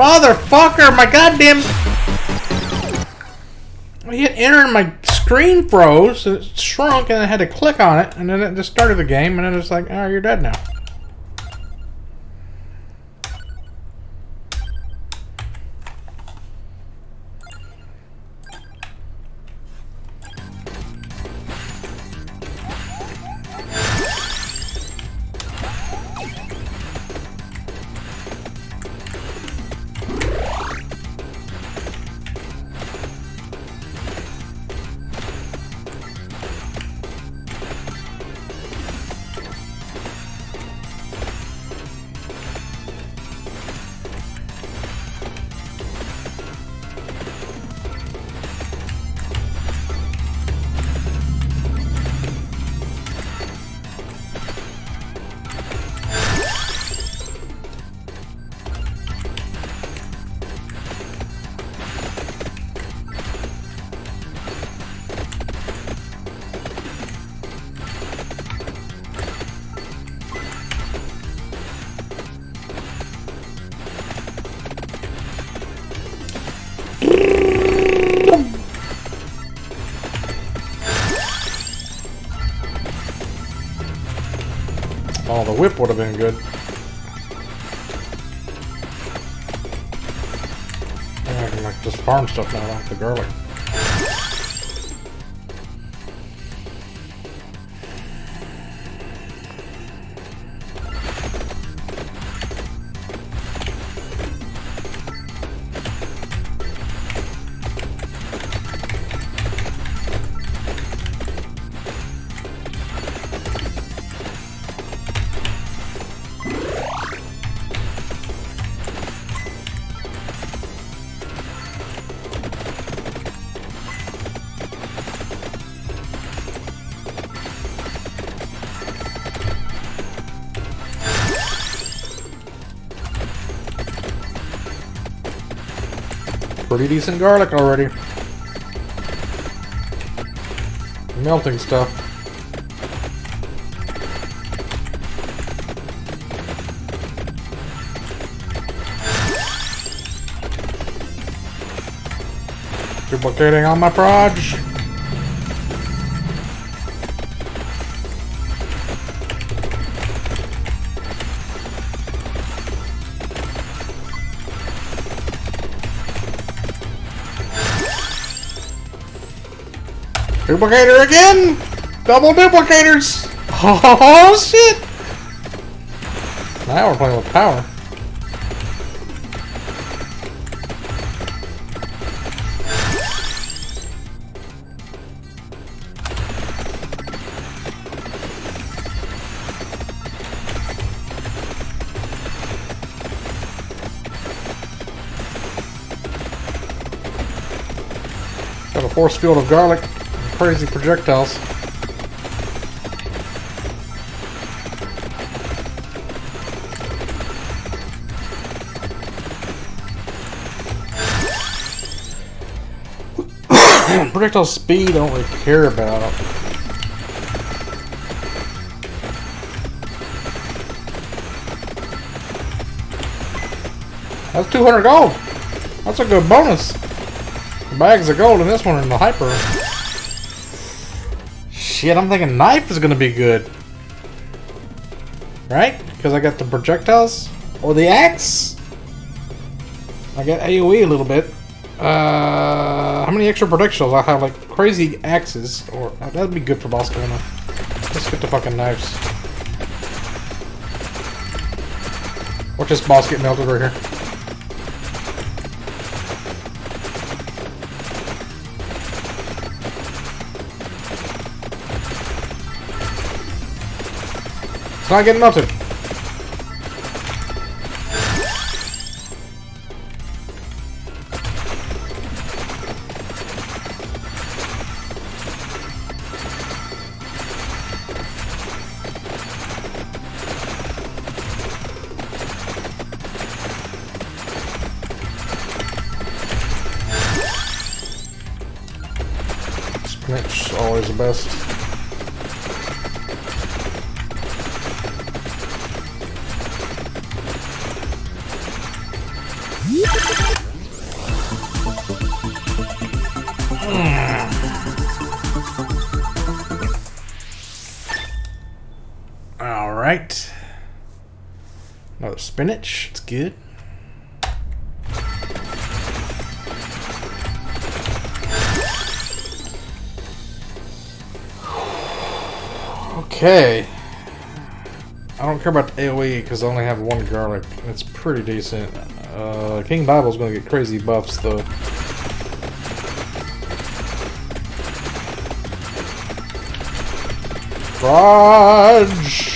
Motherfucker, my goddamn... I hit enter and my screen froze, and it shrunk, and I had to click on it, and then it just started the game, and then it's like, oh, you're dead now. Whip would have been good. Pretty decent garlic already. Melting stuff. Duplicating on my proj. Duplicator again! Double duplicators! Oh shit! Now we're playing with power. Got a force field of garlic crazy projectiles. Projectile speed I don't really care about. That's 200 gold. That's a good bonus. Bags of gold in this one in the hyper. Shit, I'm thinking knife is gonna be good. Right? Because I got the projectiles? Or the axe? I got AoE a little bit. Uh, how many extra projectiles? I have like crazy axes. Or uh, that'd be good for boss corner. Let's get the fucking knives. Watch this boss get melted right here. It's not getting melted. Spinach, spinach. It's good. Okay. I don't care about the AoE because I only have one garlic. It's pretty decent. Uh, King Bible's gonna get crazy buffs though. Raj!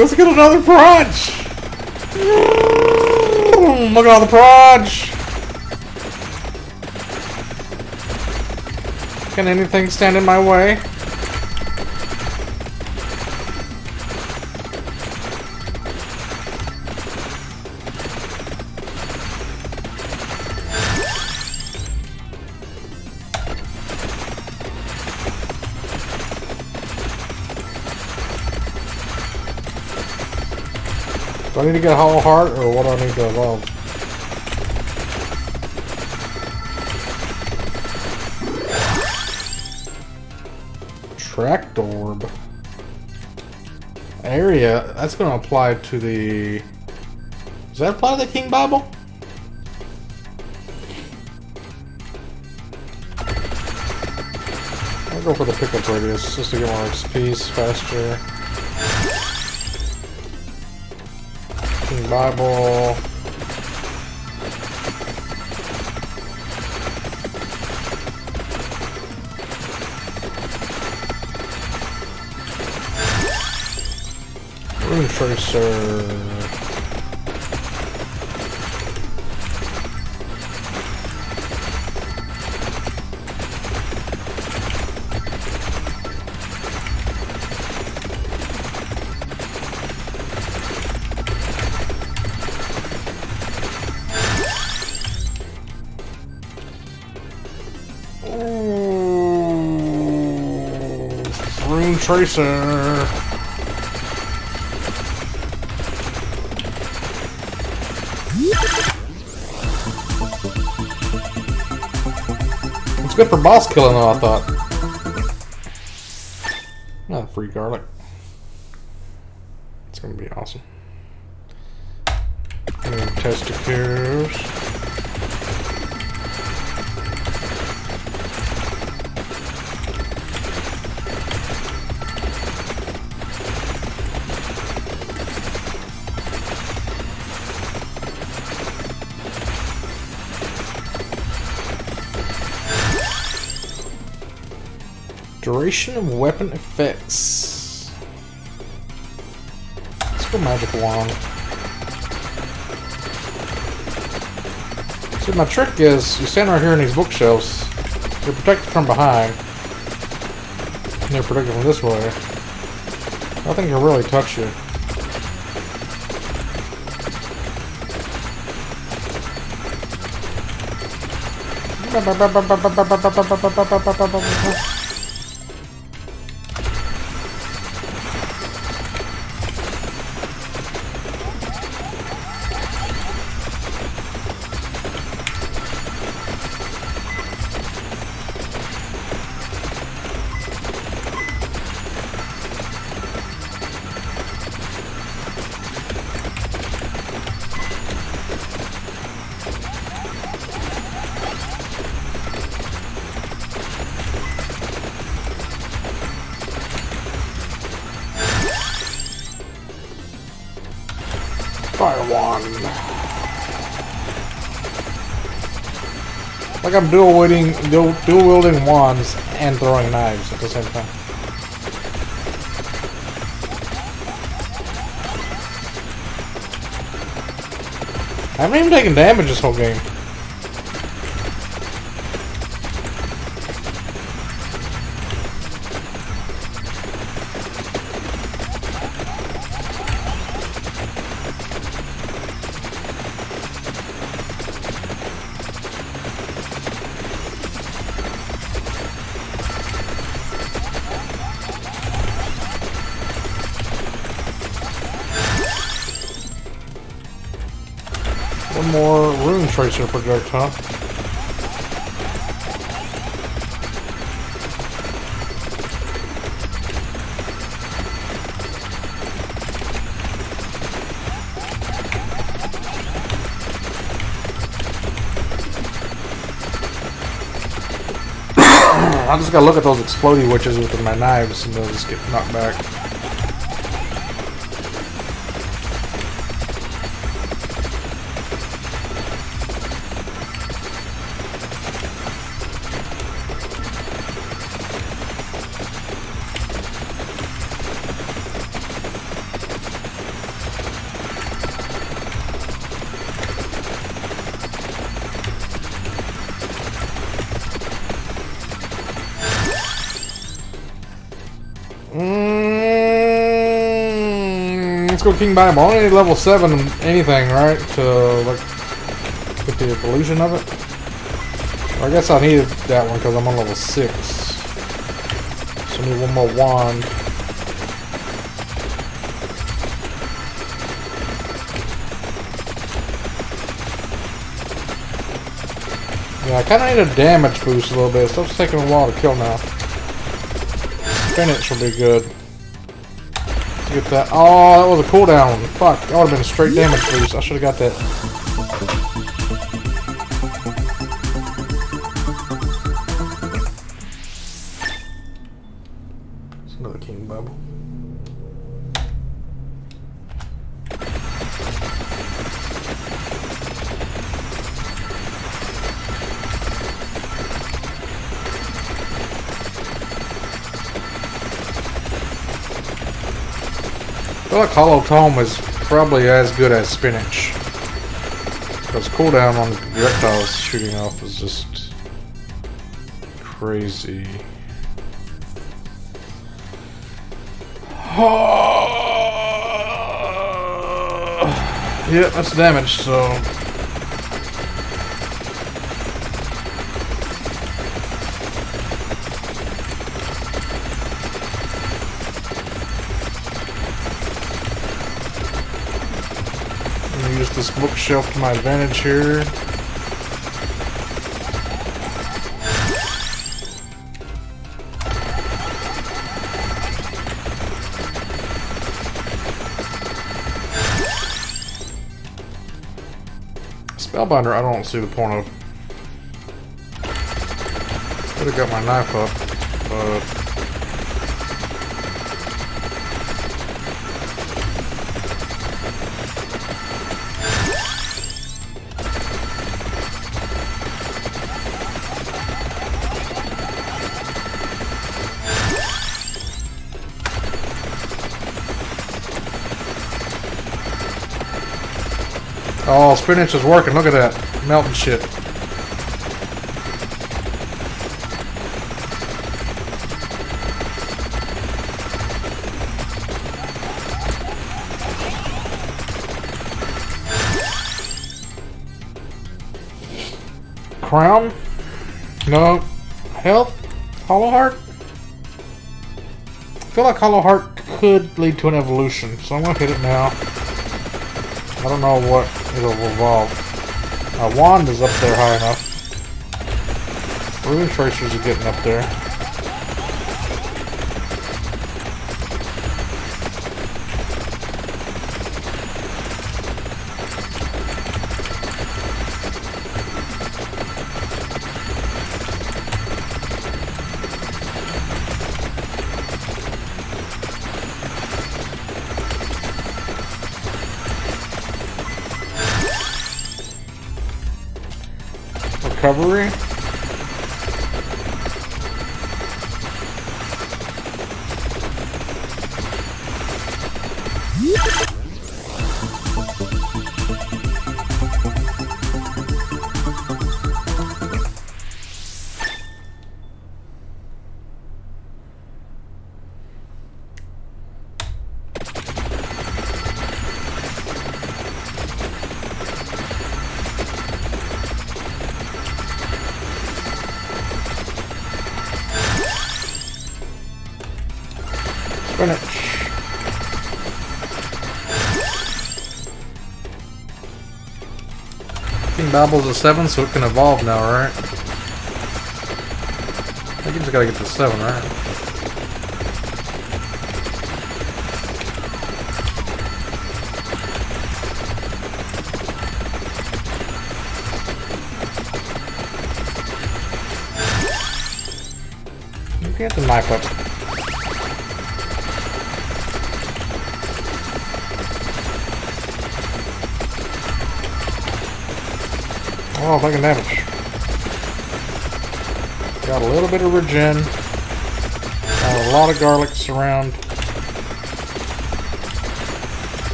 Let's get another proj! Look at all the proj! Can anything stand in my way? To get hollow heart, or what do I need to evolve? Tract orb. Area, that's going to apply to the... Does that apply to the King Bible? I'll go for the pickup radius, just to get more XPs faster. Bible. Rune. Tracer. It's good for boss killing though, I thought. Not free garlic. Duration of weapon effects. Let's go magic wand. See, my trick is, you stand right here in these bookshelves, you're protected from behind, and you're protected from this way. Nothing can really touch you. Fire Like I'm dual wielding, dual, dual wielding wands and throwing knives at the same time. I haven't even taken damage this whole game. Tracer projectile. I just gotta look at those explodey witches with my knives and they'll just get knocked back. Let's go King Bam. I do level 7 anything, right? To, like, get the evolution of it. I guess I needed that one because I'm on level 6. So I need one more wand. Yeah, I kind of need a damage boost a little bit. Stuff's taking a while to kill now. Phoenix will be good. Get that. Oh, that was a cooldown. Fuck, that would have been a straight damage boost. I should have got that. Hollow Tome is probably as good as Spinach. Because cooldown on projectiles shooting off is just crazy. yeah, that's damage, so. Use to my advantage here. Spellbinder, I don't see the point of. Could have got my knife up, but. Oh, spinach is working. Look at that. Melting shit. Crown? No. Health? Hollow Heart? I feel like Hollow Heart could lead to an evolution, so I'm gonna hit it now. I don't know what it'll evolve. My wand is up there high enough. Rune tracers are getting up there. King Bible's a 7, so it can evolve now, right? I think you just gotta get to 7, right? You get the knife Oh, taking damage. Got a little bit of regen. Got a lot of garlic surround.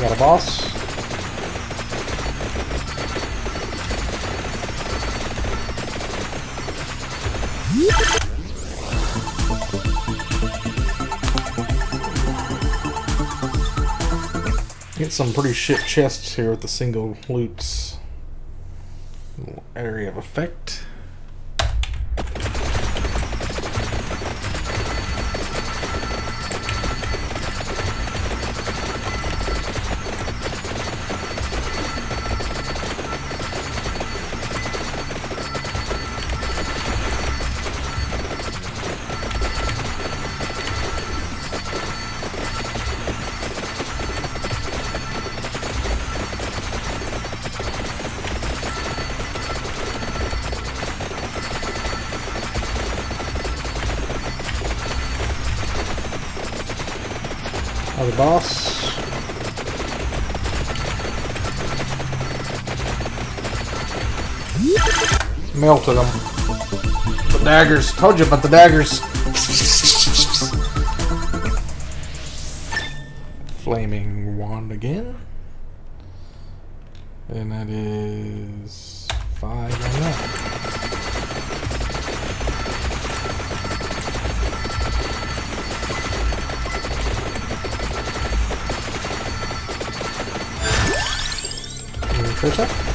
Got a boss. Get some pretty shit chests here with the single loots. Melted them. The daggers. Told you about the daggers. Flaming wand again. And that is five on that. Trisha? Trisha?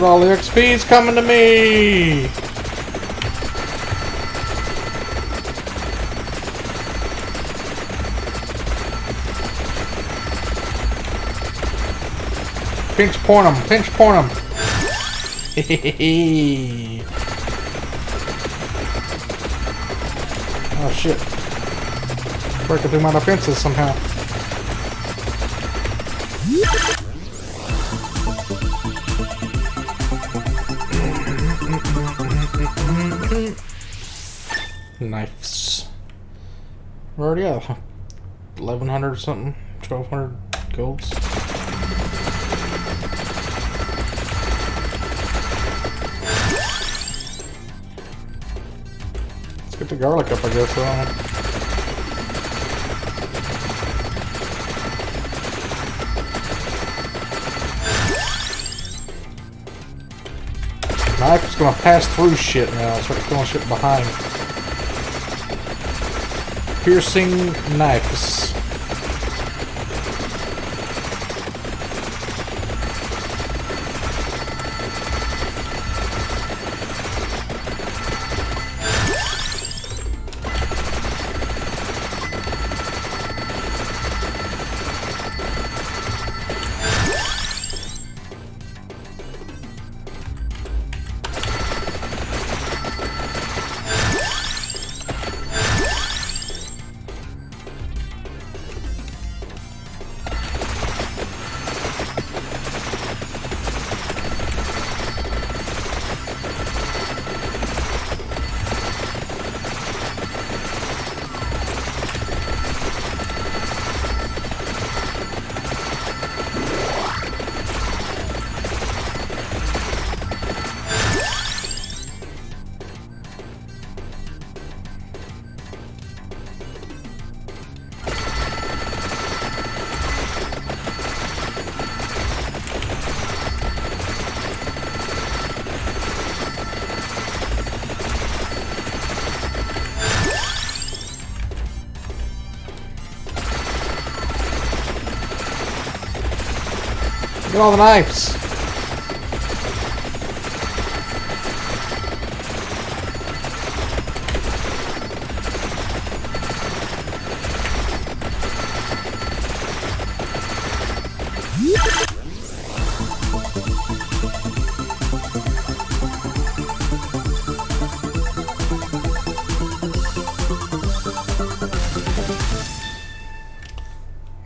At all the XP's coming to me! Pinch point him, pinch point him. oh shit. Breaking through my defenses somehow. Already 1100 something, 1200 golds. Let's get the garlic up, I guess. Uh, Knife is gonna pass through shit now. Start killing shit behind. Piercing knives. at all the knives.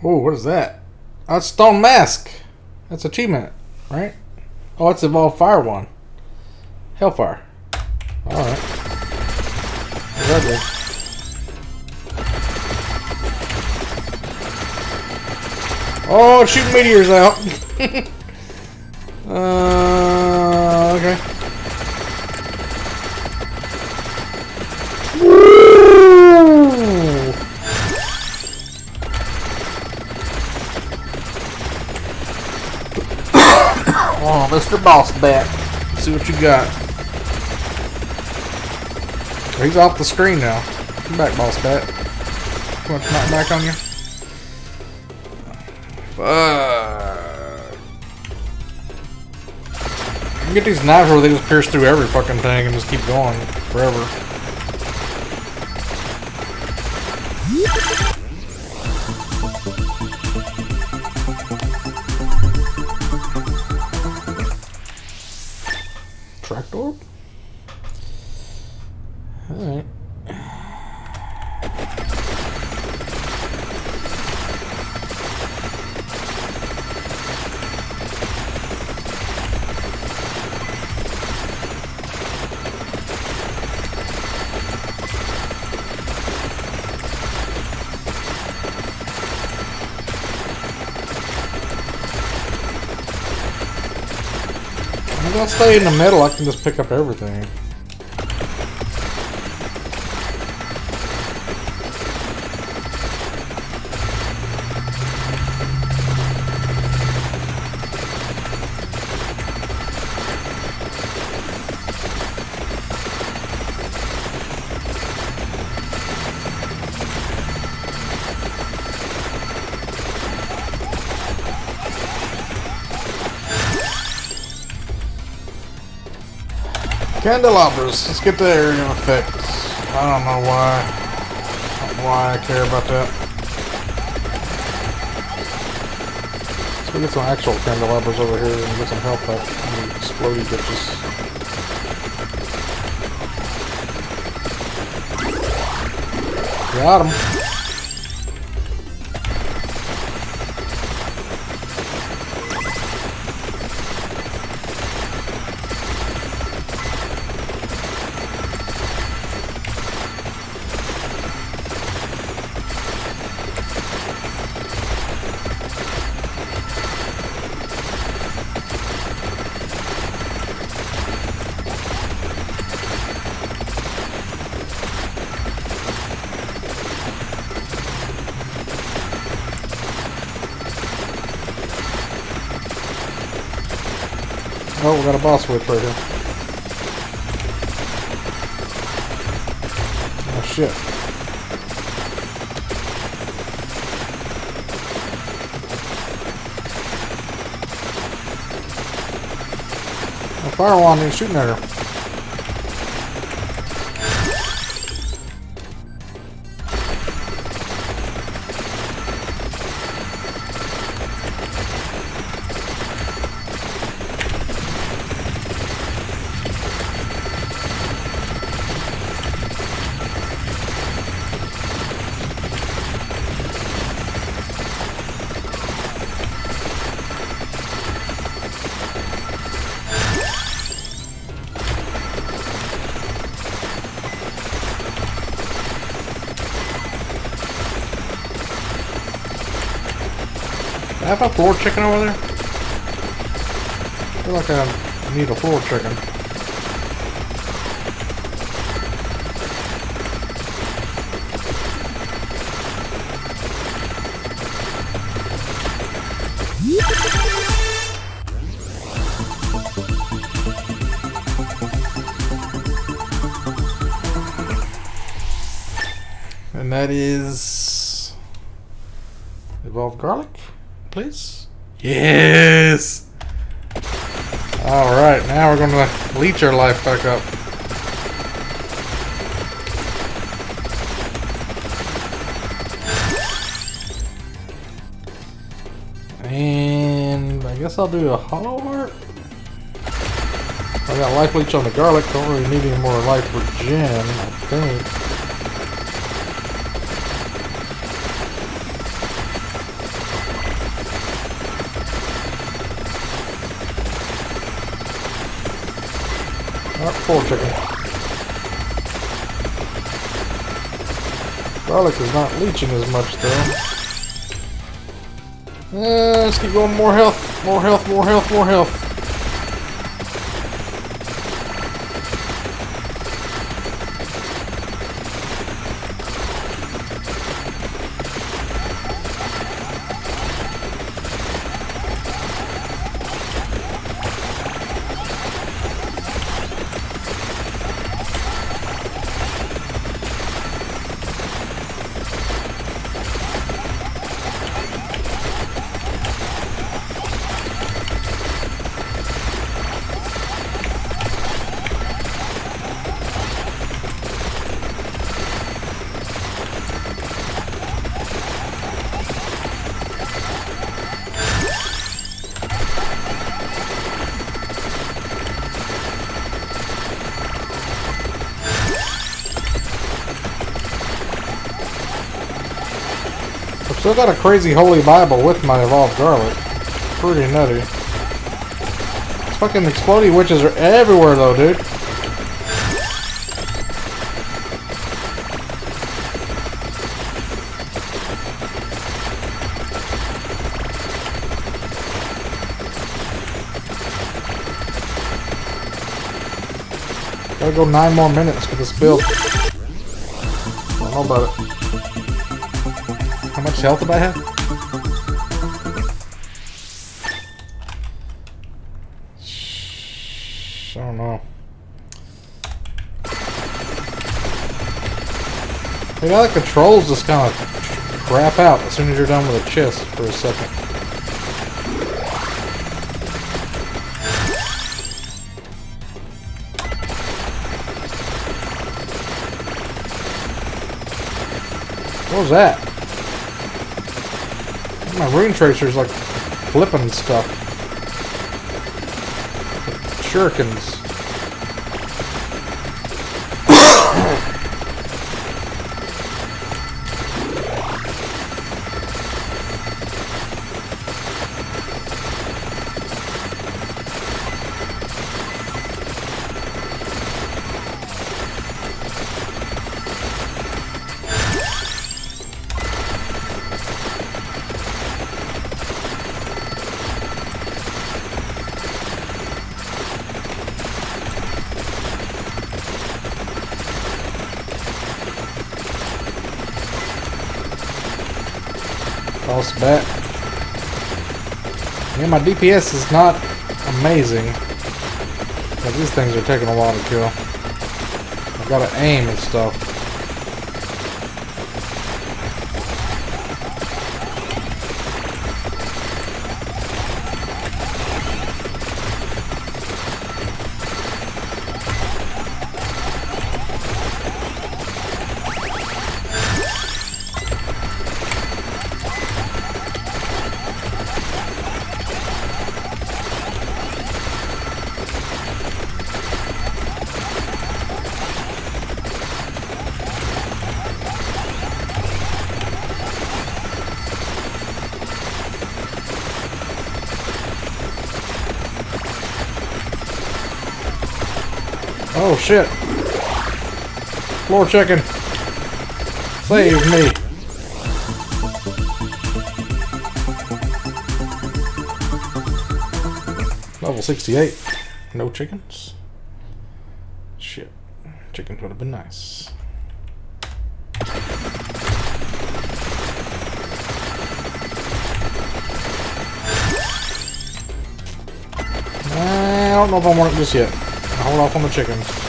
Oh, what is that? A stone mask. That's achievement, right? Oh, it's Evolved Fire one. Hellfire. Alright. Oh, shooting meteors out. Boss Bat. Let's see what you got. He's off the screen now. Come back, Boss Bat. Want to knock back on you? Fuck. You can get these knives where they just pierce through every fucking thing and just keep going forever. Trapdoor? Alright. Gonna stay in the middle, I can just pick up everything. Candelabras. Let's get the area effect. I don't know why. Why I care about that. Let's go get some actual candelabras over here and get some health back. from the Explodey bitches. Got him. Boss witch right here. Oh shit. A firewall is shooting at her. Chicken over there? I feel like I need a floor chicken. And that is evolved garlic, please. Yes. All right, now we're gonna leech our life back up. And I guess I'll do a hollow heart. I got life leech on the garlic. Don't really need any more life for Jen, I think. Chicken. Garlic is not leeching as much though. Uh, let's keep going. More health, more health, more health, more health. Still got a crazy holy Bible with my evolved garlic. Pretty nutty. These fucking exploding witches are everywhere though, dude. Gotta go nine more minutes for this build. I don't know about it. Health did I have? I don't know. Got the controls just kind of crap out as soon as you're done with a chest for a second. What was that? My rune tracer's like flipping stuff. Shurikens. DPS is not amazing. But these things are taking a while to kill. I've got to aim and stuff. Shit. Floor chicken. Save me. Level 68. No chickens? Shit. Chickens would have been nice. I don't know if I want it just yet. I'll hold off on the chickens.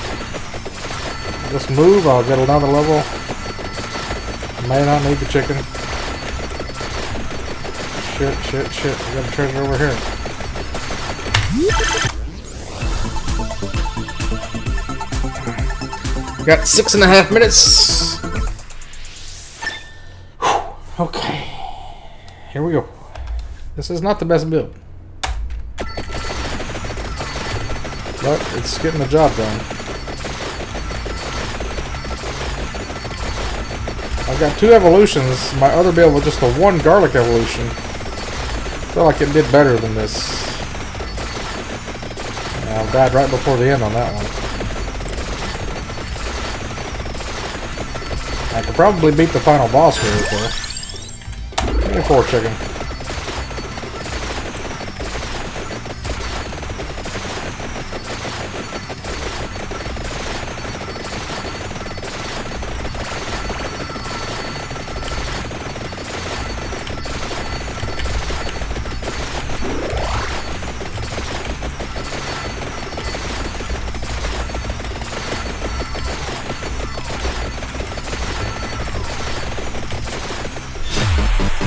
Just move, I'll get another level. May not need the chicken. Shit, shit, shit. We got a treasure over here. Got six and a half minutes. Whew. Okay. Here we go. This is not the best build. But it's getting the job done. I've got two evolutions. My other build was just a one garlic evolution. I feel like it did better than this. I died right before the end on that one. I could probably beat the final boss here, though. Give me four chicken.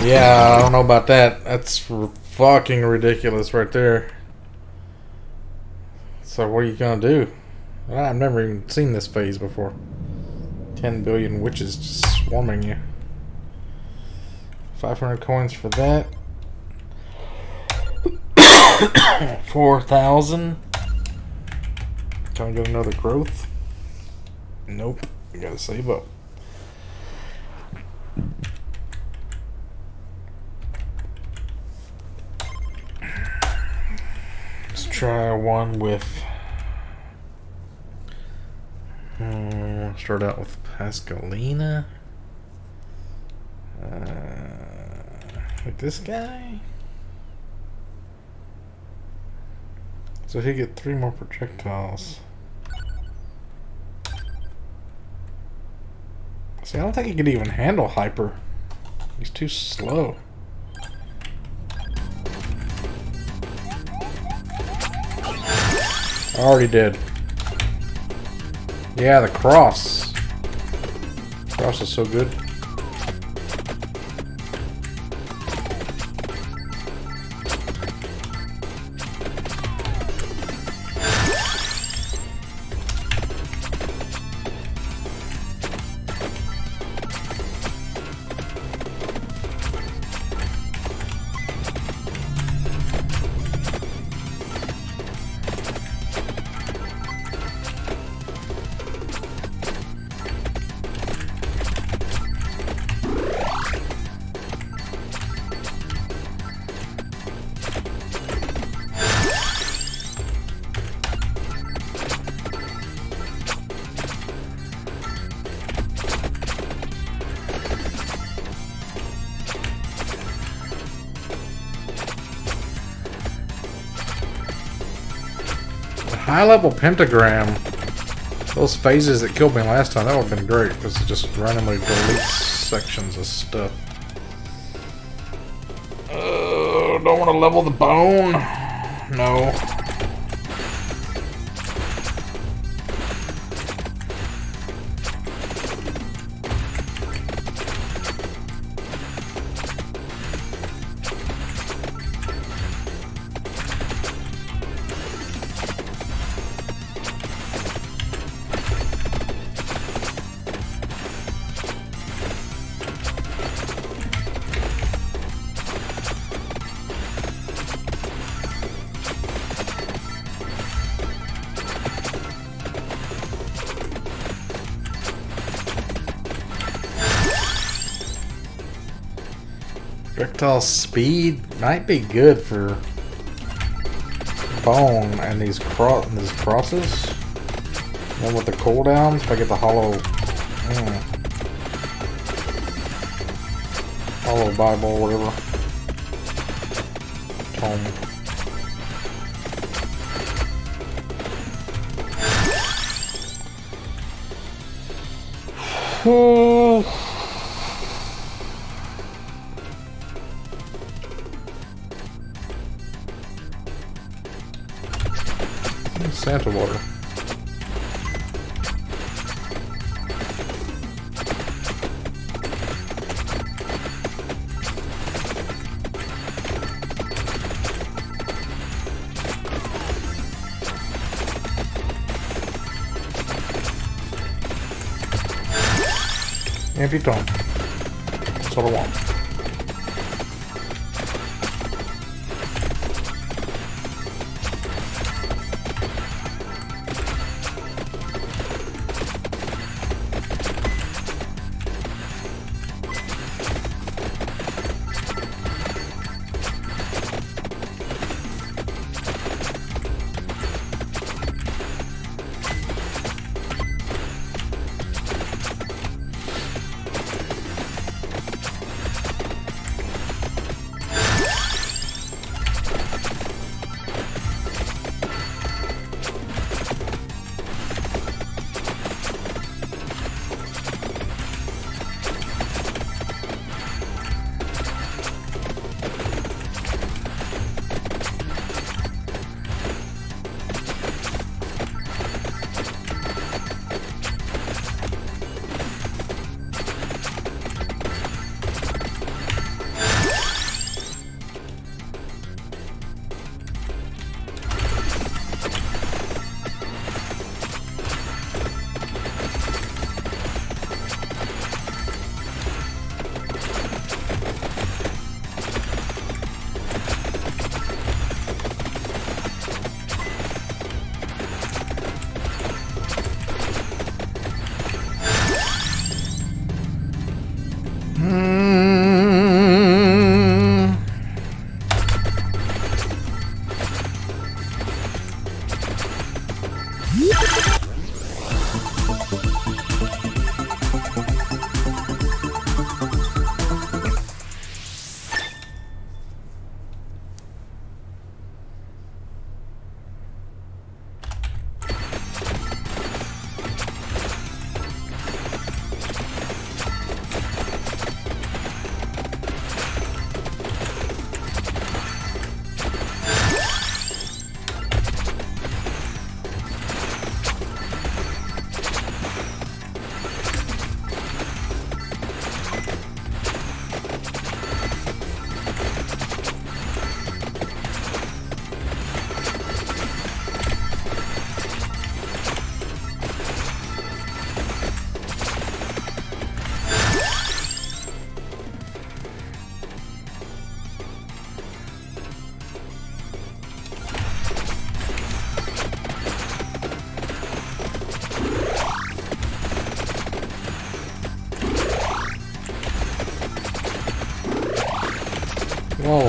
Yeah, I don't know about that. That's fucking ridiculous right there. So what are you gonna do? I've never even seen this phase before. 10 billion witches just swarming you. 500 coins for that. 4,000. Can I get another growth? Nope. I gotta save up. Let's try one with. Hmm, start out with Pasqualina. Uh, like this guy. So he get three more projectiles. See, I don't think he could even handle hyper. He's too slow. Already did. Yeah, the cross. Cross is so good. High level pentagram. Those phases that killed me last time, that would have been great because it just randomly deletes sections of stuff. Uh, don't want to level the bone. No. Speed might be good for bone and these cro these crosses. Then with the cooldowns, if I get the hollow, mm, hollow Bible, or whatever. Empty tome.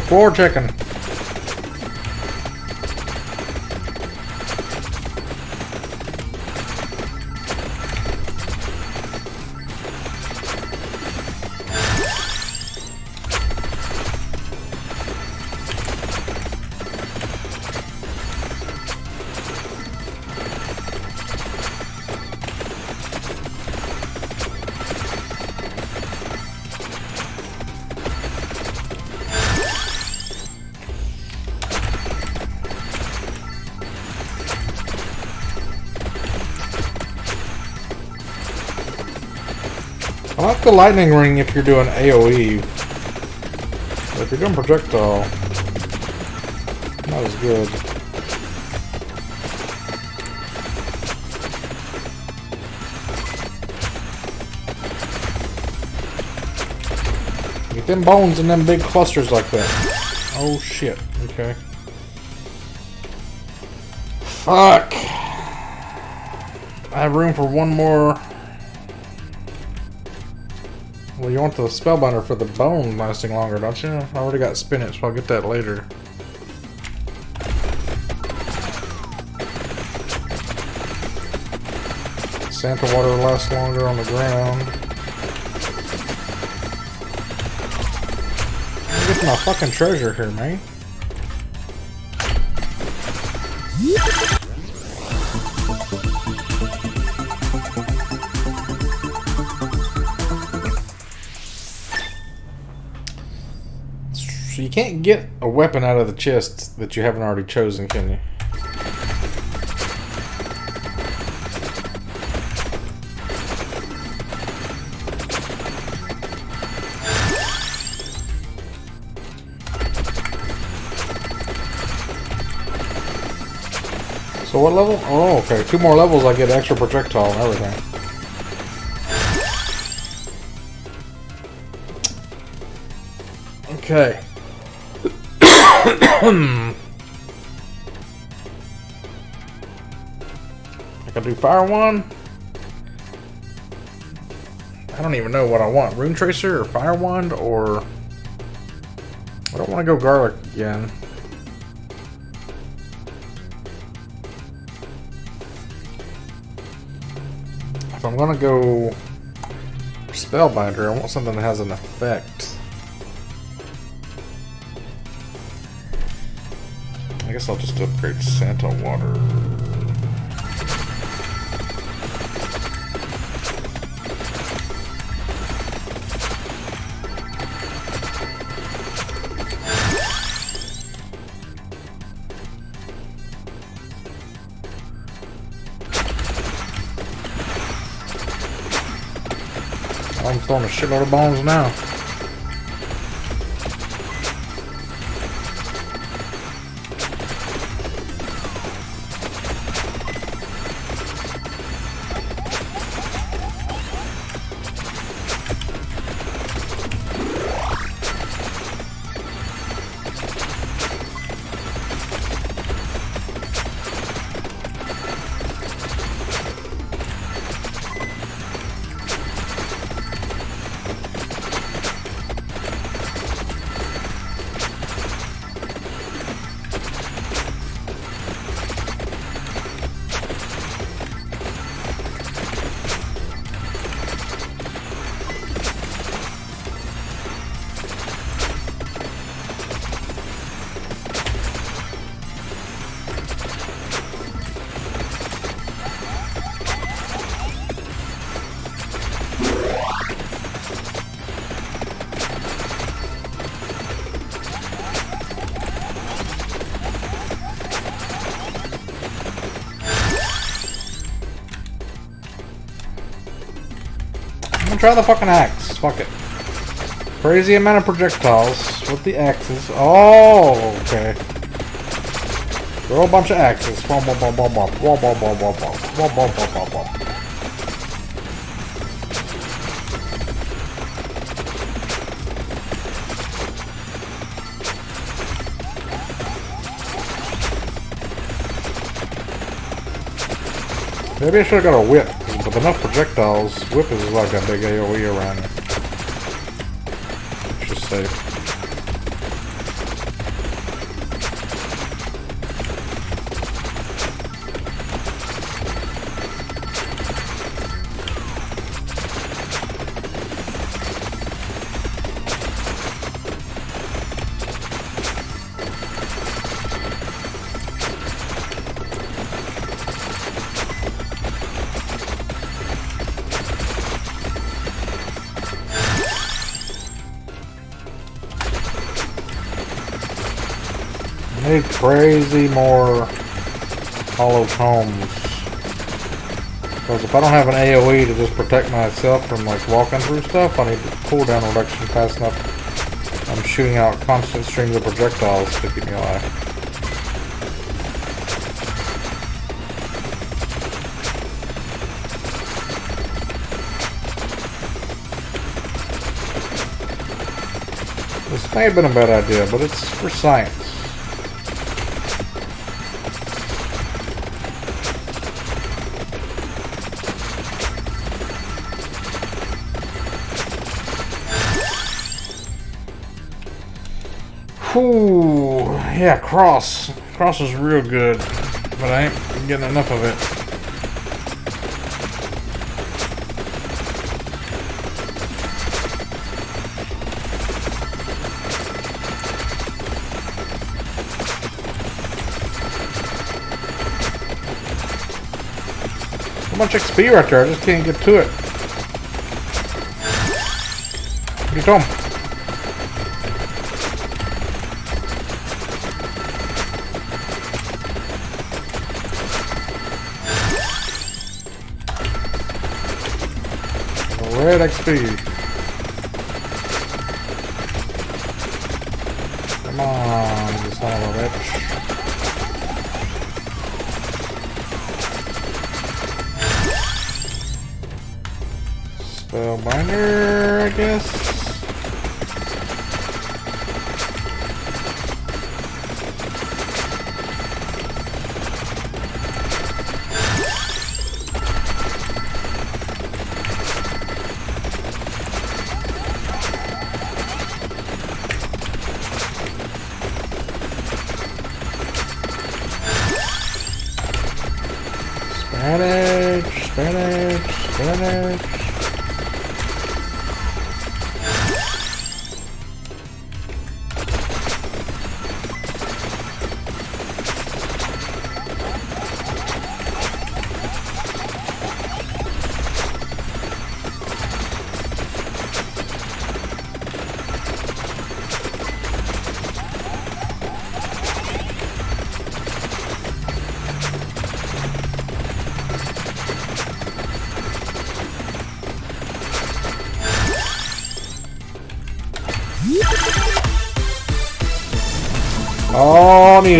Whoa, the lightning ring if you're doing AoE. But if you're doing projectile, not as good. Get them bones in them big clusters like that. Oh shit. Okay. Fuck. I have room for one more you want the spellbinder for the bone lasting longer, don't you? I already got spinach, so I'll get that later. Santa water lasts longer on the ground. Getting my fucking treasure here, man. A weapon out of the chest that you haven't already chosen, can you? So what level? Oh, okay. Two more levels, I get extra projectile and everything. Okay. I can do fire wand. I don't even know what I want. Rune Tracer or Fire Wand or... I don't want to go Garlic again. If I'm going to go Spellbinder, I want something that has an effect. I'll just upgrade Santa Water. I'm throwing a shitload of bones now. Try the fucking axe. Fuck it. Crazy amount of projectiles with the axes. Oh, okay. Throw a bunch of axes. Bum, bum, bum, bum. Bum, bum, bum, bum, bum. Bum, bum, bum, bum, bum. Maybe I should have got a whip. With enough projectiles, whip is like a big AoE around crazy more hollow combs. Because if I don't have an AoE to just protect myself from like walking through stuff, I need the cooldown reduction fast enough. I'm shooting out constant streams of projectiles to keep me alive. This may have been a bad idea, but it's for science. Yeah, cross. Cross is real good, but I ain't getting enough of it. Much XP right there, I just can't get to it. Get home. XP.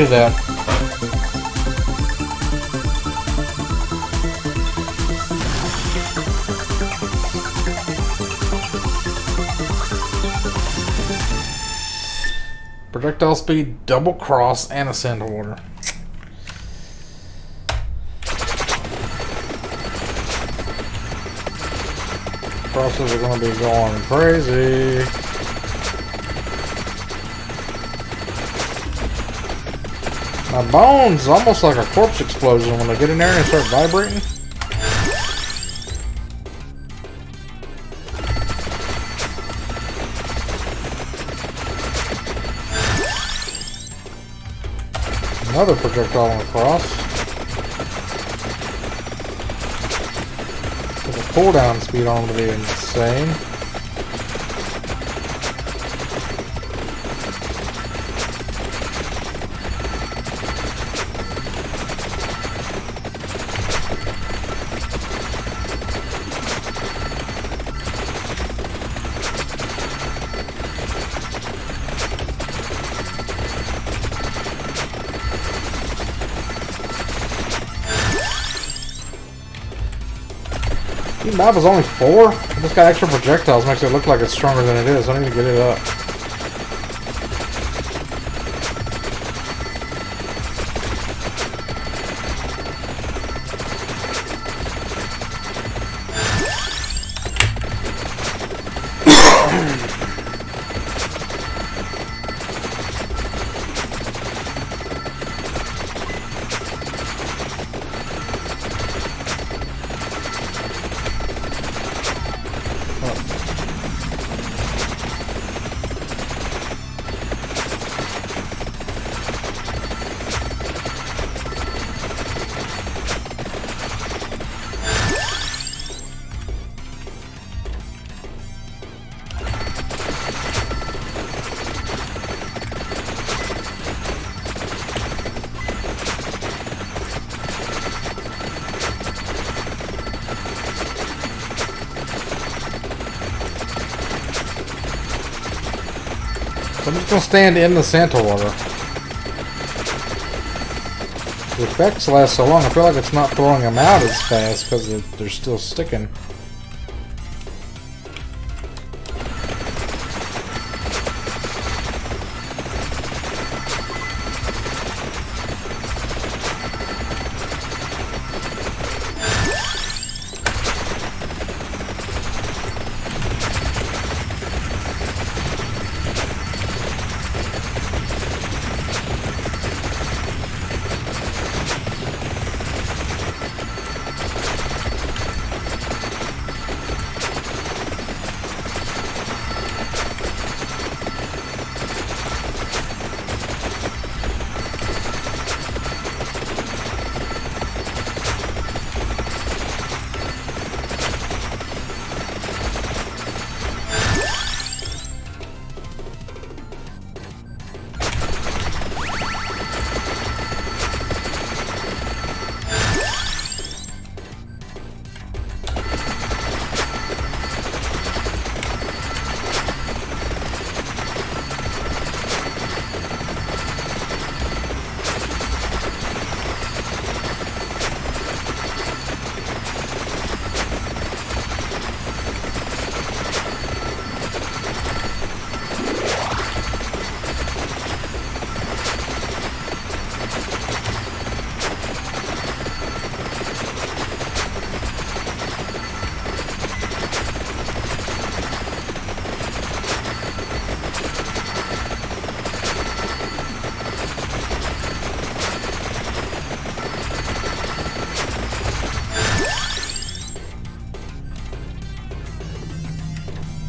That. Projectile speed, double cross, and ascend order. Crosses are going to be going crazy. My bones almost like a corpse explosion when I get in there and start vibrating. Another projectile on the cooldown speed on to be insane. Map is only four? I just got extra projectiles, makes it look like it's stronger than it is. I need to get it up. Stand in the Santa water. The effects last so long, I feel like it's not throwing them out as fast because they're, they're still sticking.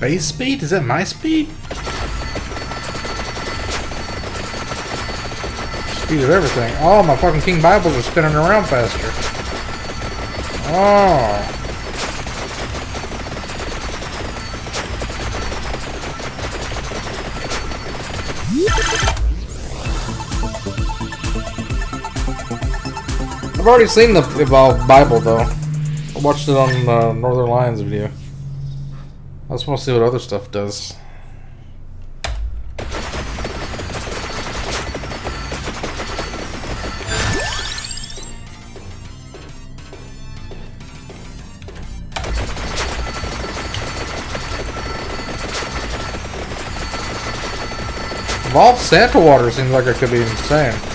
Base speed? Is that my speed? Speed of everything. Oh, my fucking King Bibles are spinning around faster. Oh. I've already seen the Evolved Bible though. I watched it on uh, Northernlion's video. I just want to see what other stuff does. Evolved Santa Water seems like it could be insane.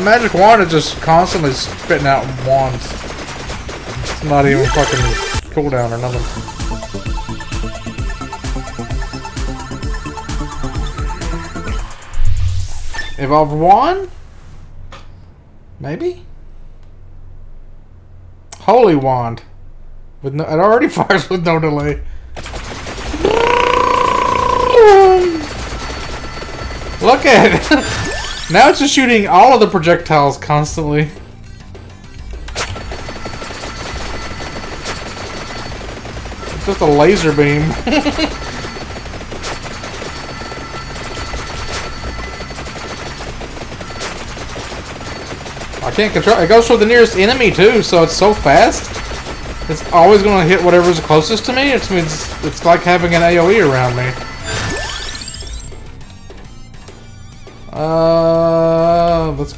My magic wand is just constantly spitting out wands. It's not even fucking cooldown or nothing. Evolve wand? Maybe? Holy wand. With no, it already fires with no delay. Look at it! now it's just shooting all of the projectiles constantly. It's just a laser beam. I can't control it. goes for the nearest enemy too, so it's so fast. It's always gonna hit whatever's closest to me. It means it's like having an AoE around me.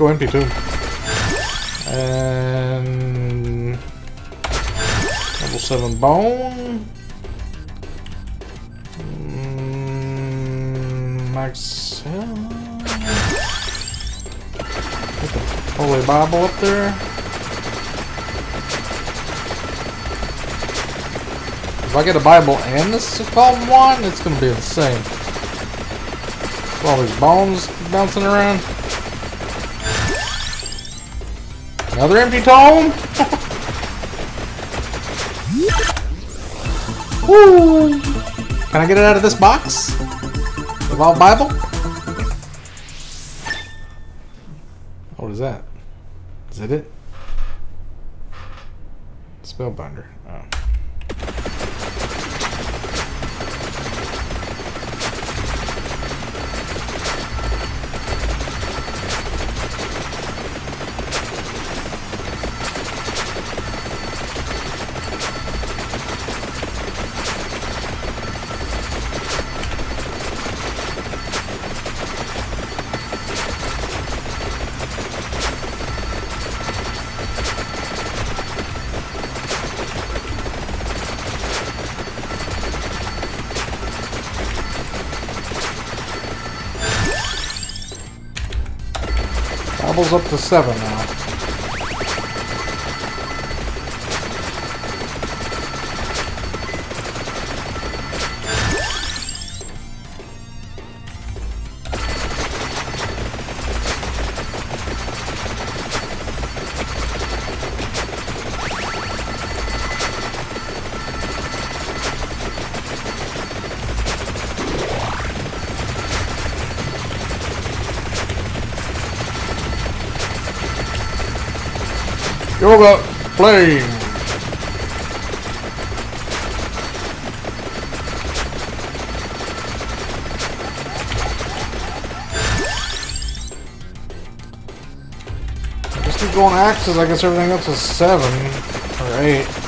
Go empty too. And level seven bone. Mm, Max. Put the Holy Bible up there. If I get a Bible and this is called one, it's gonna be insane. All these bones bouncing around. Another empty tome? Woo! Can I get it out of this box? Evolved Bible? What is that? Is that it? Spellbinder. Up to seven now. Yoga flame. Just keep going axes. I guess everything else is seven or eight.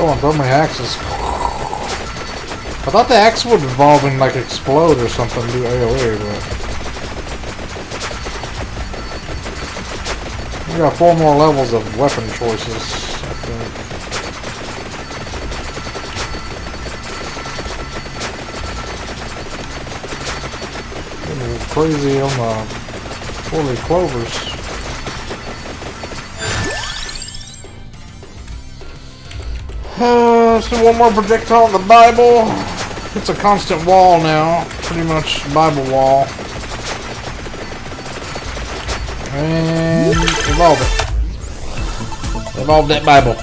Oh, and throw my axes. I thought the axe would evolve and like explode or something, do AoE, but we got four more levels of weapon choices. I. Crazy on the four clovers. Let's do one more projectile in the Bible. It's a constant wall now. Pretty much Bible wall. And evolve it. Evolve that Bible.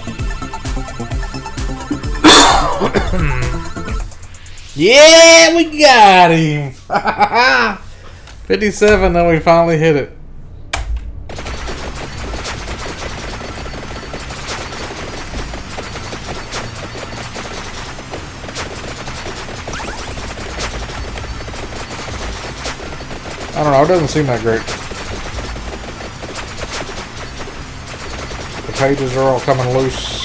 yeah, we got him. 57, then we finally hit it. Know, it doesn't seem that great. The pages are all coming loose.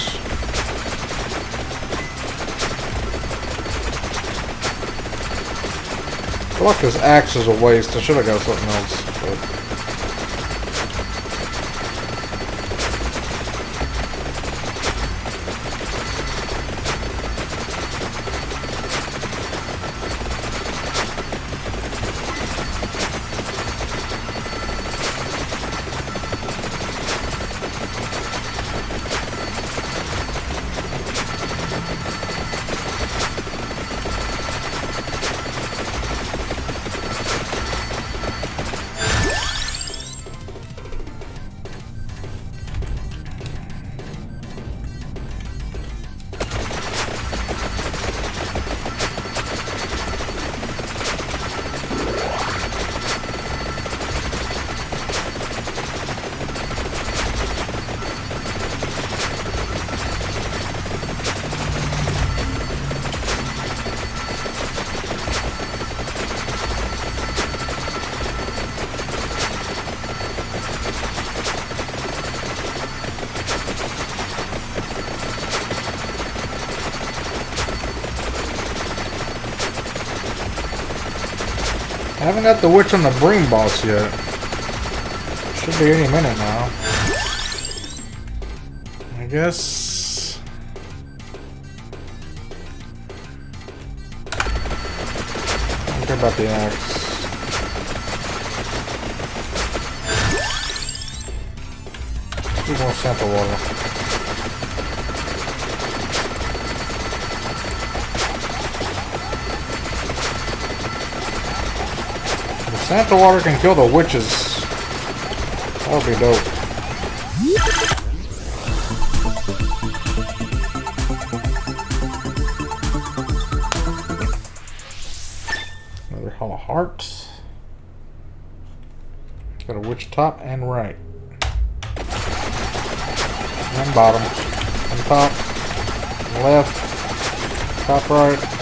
I this axe is a waste. I should have got something else. But... got the witch on the bring boss yet. Should be any minute now. I guess. about the axe. Two more Santa water. Santa water can kill the witches. That would be dope. Another Hearts. Got a witch top and right. And bottom. And top. And left. Top right.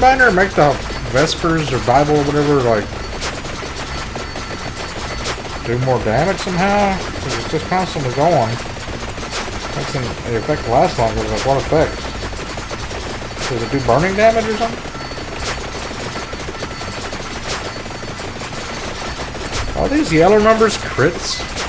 Runebinder make the Vespers or Bible or whatever, like, do more damage somehow? Because it's just constantly going. An, the effect last longer, what effect? Does it do burning damage or something? Are these yellow numbers crits?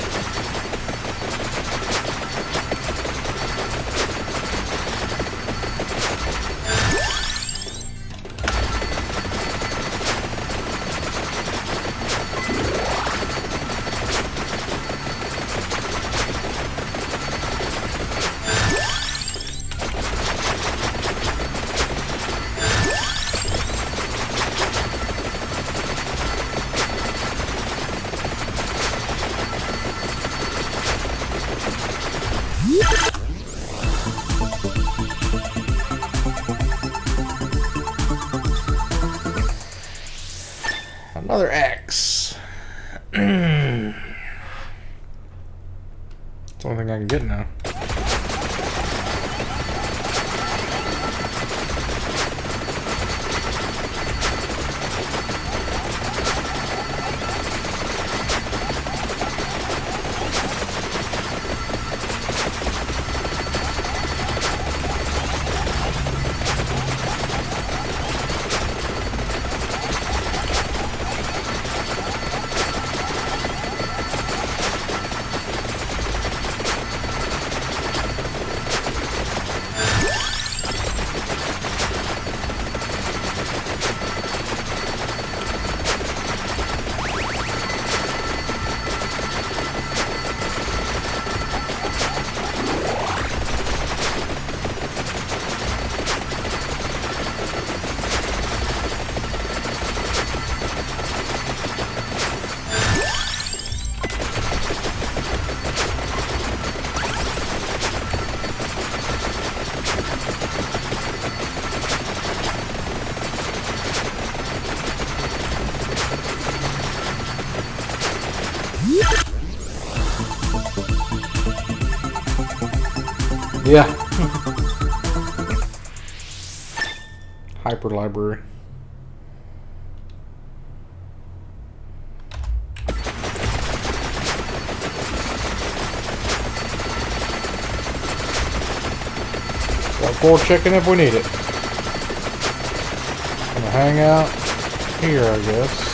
Library. Got four chicken if we need it. Gonna hang out here, I guess.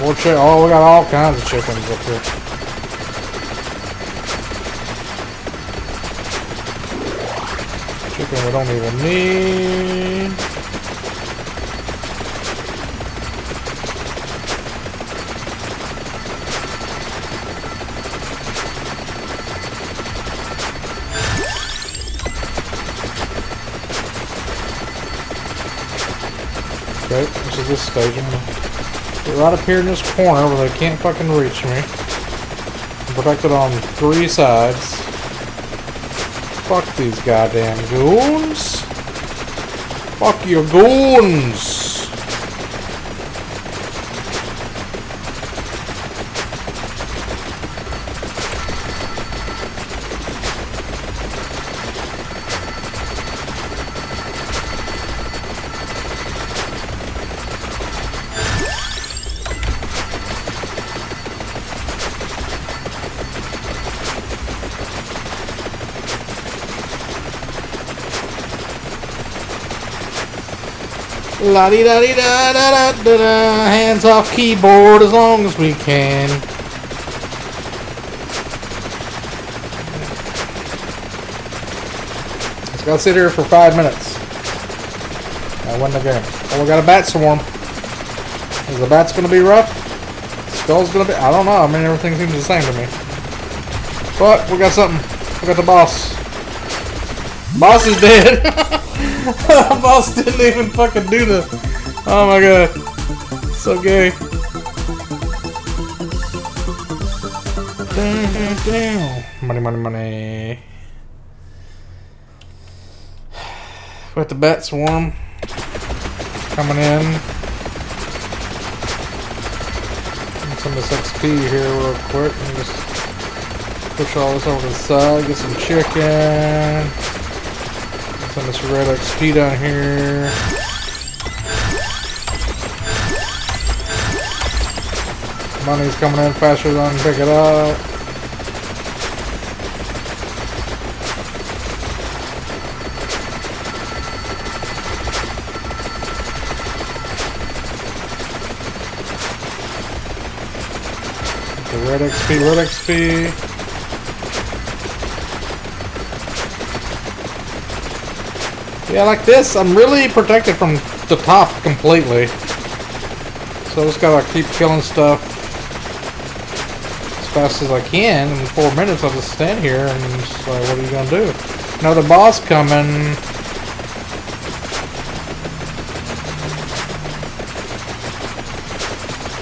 More chicken. Oh, we got all kinds of chickens up here. we don't even need. Okay, this is this stage. I'm gonna get right up here in this corner where they can't fucking reach me. I'm protected on three sides. Fuck these goddamn goons. Fuck your goons. La da da da da da da. Hands off keyboard as long as we can. Let's go sit here for five minutes. I win the game. Oh, we got a bat swarm. Is the bat's gonna be rough? Skull's gonna be. I don't know. I mean, everything seems the same to me. But we got something. We got the boss. Boss is dead. boss didn't even fucking do the. Oh my god. So gay. Damn, damn. Money, money, money. Got the bat swarm coming in. Get some of this XP here real quick. And just push all this over to the side. Get some chicken. Of this red XP down here. Money's coming in faster than I can pick it up. The red XP, red XP. Yeah, like this, I'm really protected from the top completely. So I just gotta keep killing stuff as fast as I can. In four minutes, I'll just stand here and just like, what are you gonna do? Another boss coming.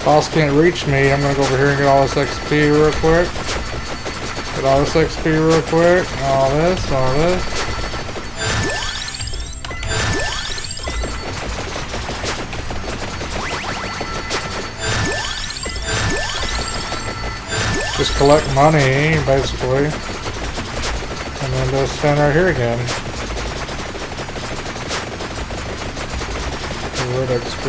Boss can't reach me. I'm gonna go over here and get all this XP real quick. Get all this XP real quick. All this, all this. Just collect money, basically. And then just stand right here again. The red XP.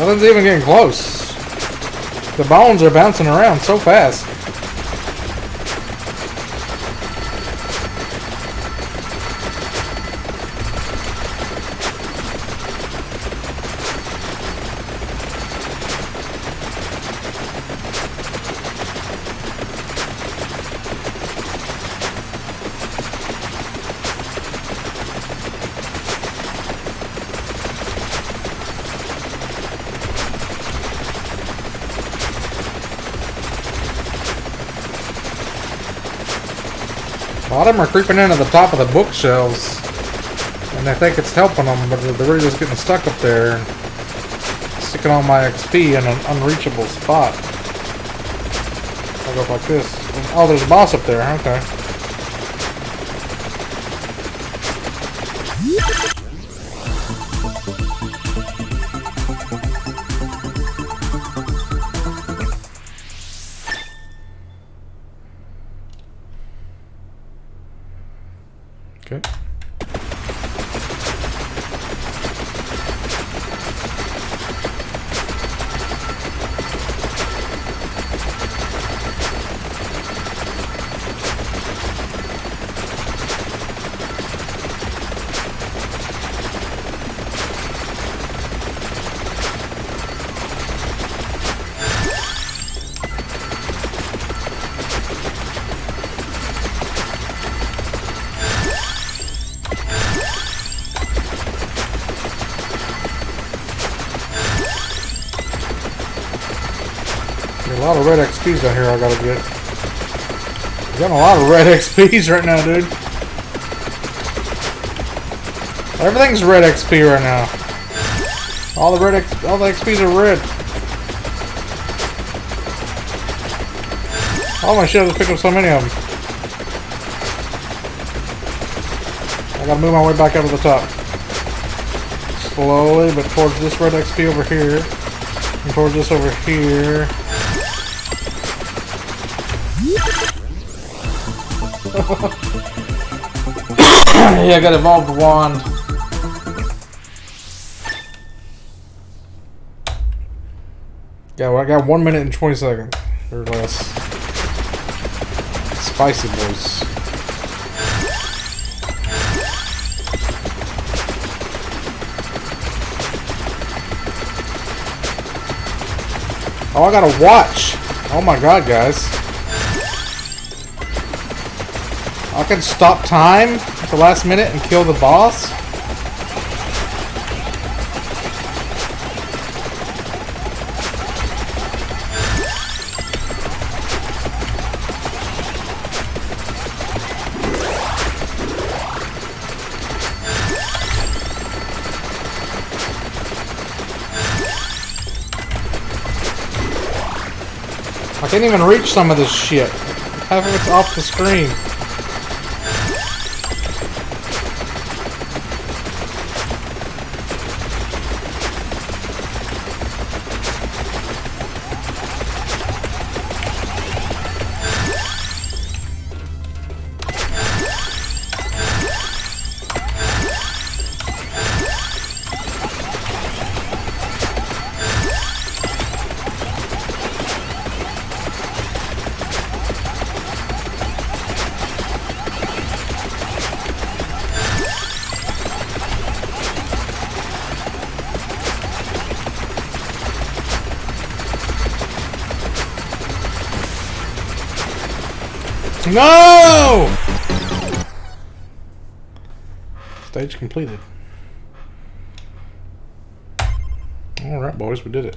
Nothing's even getting close. The bones are bouncing around so fast. Creeping into the top of the bookshelves. And I think it's helping them, but they're really just getting stuck up there. Sticking all my XP in an unreachable spot. I'll go up like this. Oh, there's a boss up there. Okay. XPs down here I gotta get. I'm getting a lot of red XPs right now, dude. Everything's red XP right now. All the red X, all the XPs are red. Oh my shit, I just picked up so many of them. I gotta move my way back up to the top. Slowly, but towards this red XP over here. And towards this over here. Yeah, I got evolved wand. Yeah, well, I got one minute and 20 seconds. Or less. Spicy boys. Oh, I got a watch. Oh my god, guys. I can stop time the last minute and kill the boss? I can't even reach some of this shit. Half of it's off the screen. No! Stage completed. Alright, boys, we did it.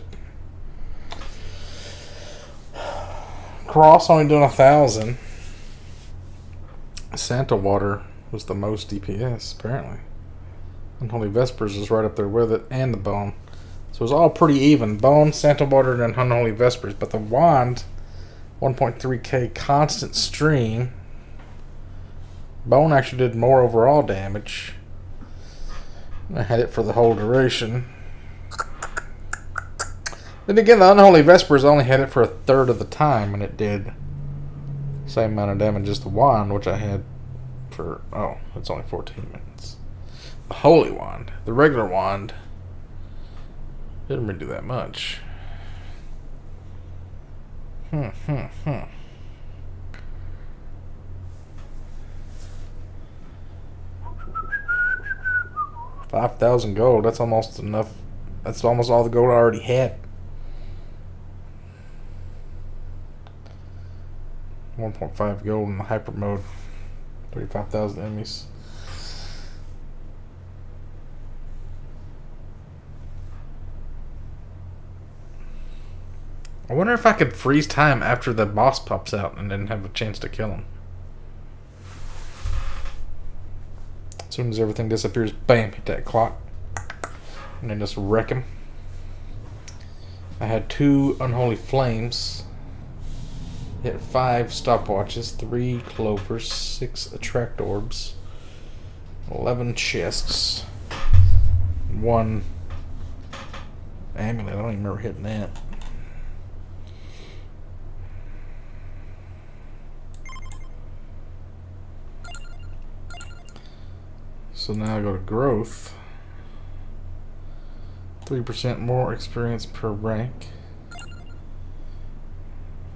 Cross only doing a thousand. Santa Water was the most DPS, apparently. Unholy Vespers is right up there with it, and the Bone. So it was all pretty even. Bone, Santa Water, and Unholy Vespers. But the Wand 1.3k constant stream. Bone actually did more overall damage. I had it for the whole duration. Then again, the Unholy Vespers only had it for a third of the time, and it did same amount of damage as the wand, which I had for oh, it's only 14 minutes. The Holy Wand, the regular wand, didn't really do that much. Hmm, hmm. Five thousand gold. That's almost enough. That's almost all the gold I already had. One point five gold in the hyper mode. Thirty-five thousand enemies. I wonder if I could freeze time after the boss pops out and then have a chance to kill him. As soon as everything disappears, bam, hit that clock. And then just wreck him. I had two unholy flames. Hit five stopwatches, three clovers, six attract orbs, eleven chests, one amulet. I don't even remember hitting that. So now I go to growth. 3% more experience per rank.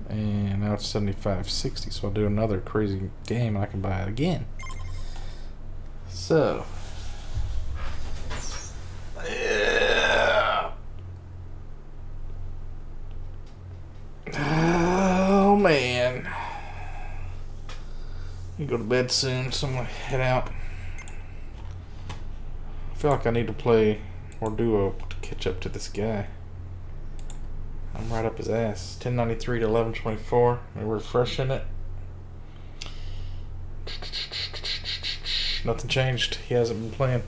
And now it's 7560, so I'll do another crazy game and I can buy it again. So. Oh man. You go to bed soon, so I'm gonna head out. I feel like I need to play more duo to catch up to this guy. I'm right up his ass. 1093 to 1124. And we're refreshing it. Nothing changed. He hasn't been playing.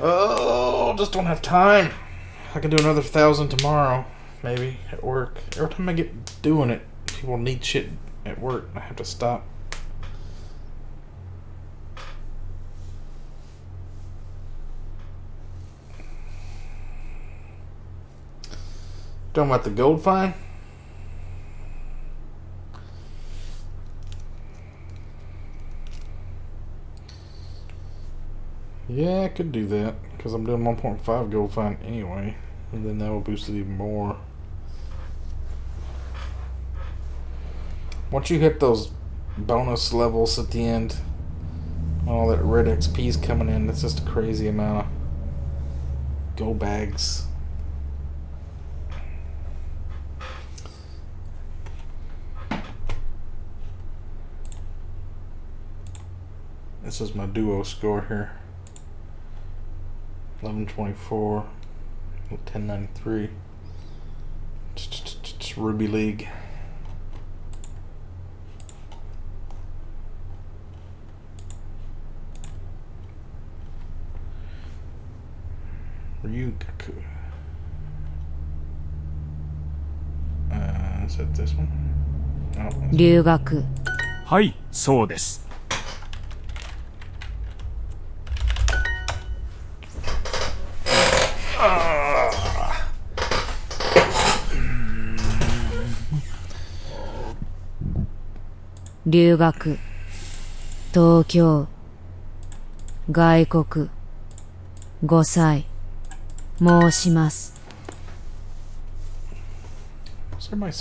Oh, just don't have time. I can do another thousand tomorrow, maybe at work. Every time I get doing it, people need shit at work. I have to stop. Talking about the gold fine? Yeah, I could do that because I'm doing 1.5 gold fine anyway, and then that will boost it even more. Once you hit those bonus levels at the end, all that red XP is coming in. It's just a crazy amount of gold bags. This is my duo score here. 1124, 1093. It's Ruby League. Ryugaku. Uh, is that this one? Oh, that's- 留学はい、そうです。 留学、東京、外国、五歳、申します。Somebody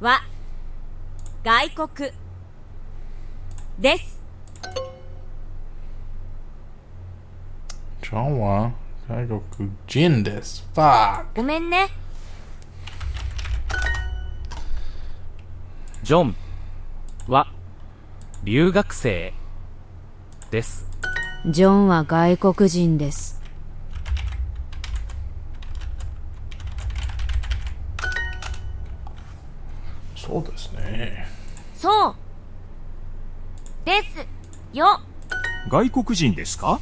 は外国。です。ごめんね。ジョンは留学生です。ジョンは外国人ですそうですね。そうですよ外国人ですか？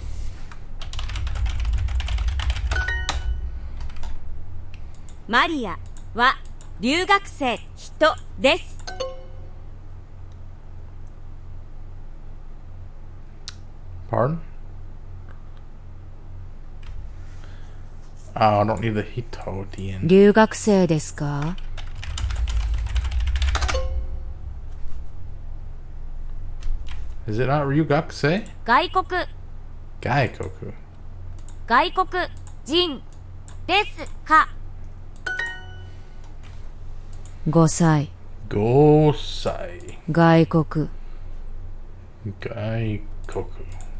マリアは留学生人です。Pardon? Oh, I don't need the hito at the end. 留学生ですか Is it not Ryugakuse? 外国 Gaikoku. 外国人ですか5歳 Gosai. 外国 Gaikoku.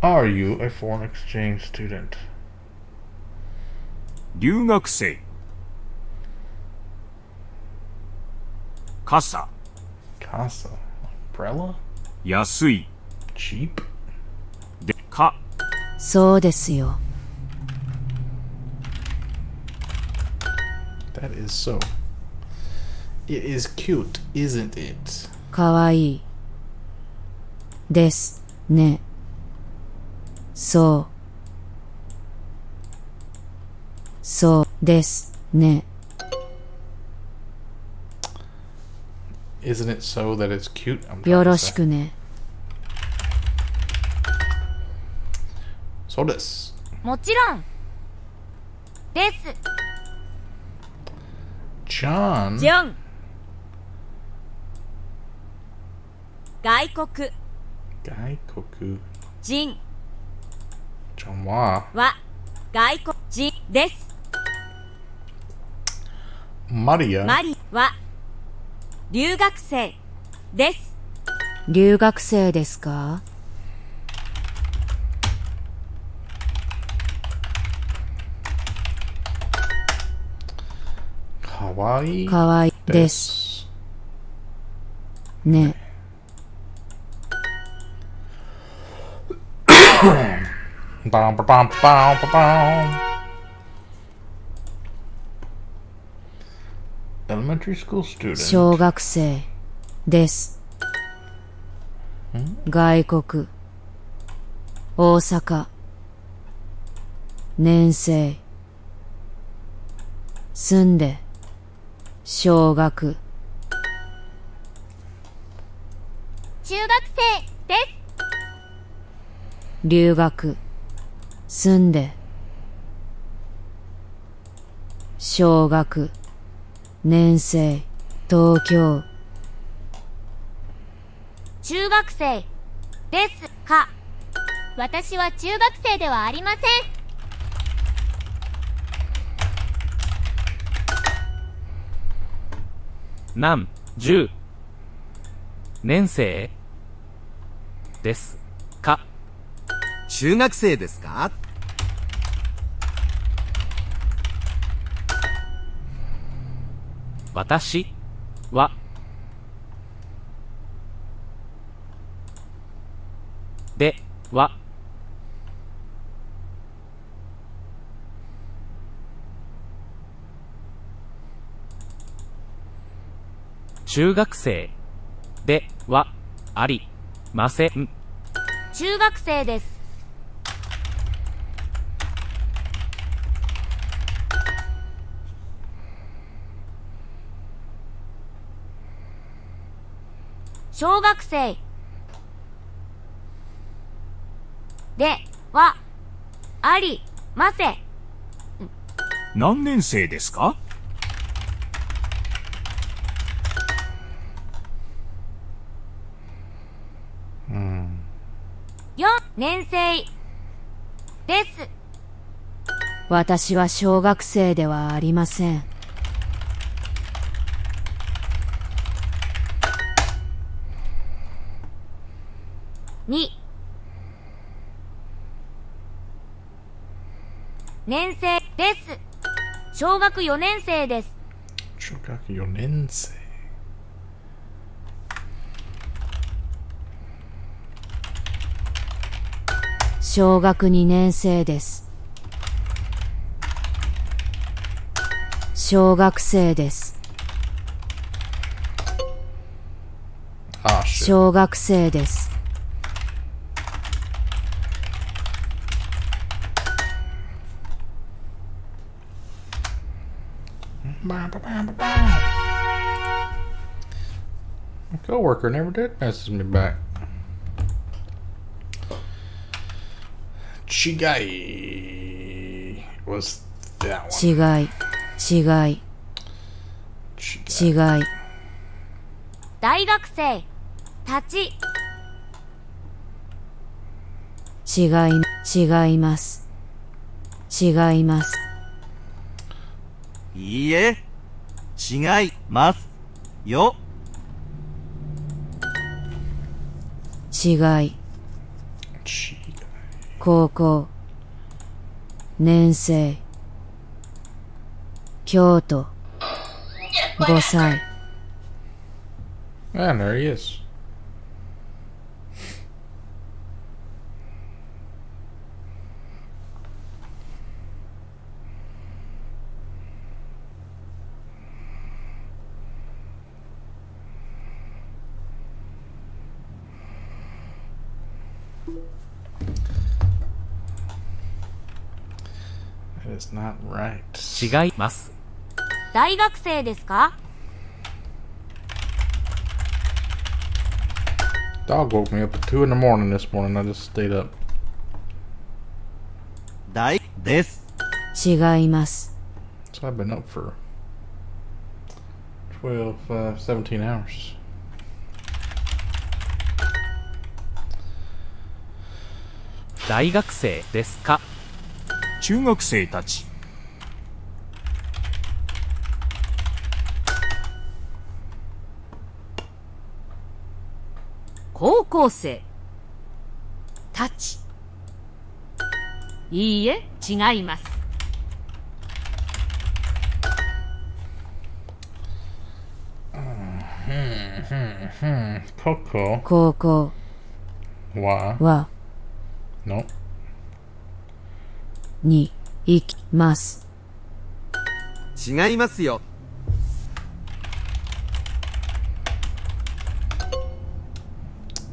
Are you a foreign exchange student? 留学生傘 Casa. Umbrella? 安い Cheap? でかそうですよ That is so. It is cute, isn't it? かわいいですね そう。そうですね。よろしくね。そうです。もちろん。です。外国。外国。人。ジョンはは外国人です。マリア？マリは留学生です。留学生ですか？かわいいかわいいです。ね。バンバンバンバンバン Elementary school student. 小学生です。外国大阪年生住んで。小学。中学生です。留学住んで。小学年生東京。中学生ですか。私は中学生ではありません。何十年生？です。か中学生ですか？私は。では。中学生ではありません。中学生です小学生。ではありません。何年生ですか？4年生です。私は小学生ではありません2年生です。小学4年生です。中学4年生。小学2年生です。小学生です。小学生です coworker never did message me back. Chigai was that one. 違い違い Chigai. 違い大学生たち違い違います違いますいいえ、違います。よ。違い.高校年生京都5歳 And there he is. That is not right. 違います大学生ですか Dog woke me up at 2 in the morning this morning. I just stayed up. 大です。違います。 So I've been up for 12, uh, 17 hours. 大学生ですか 中学生たち。高校生。たち。いいえ違います。Hmm, hmm, hmm. Coco 高校 wa は no に行きます。違いますよ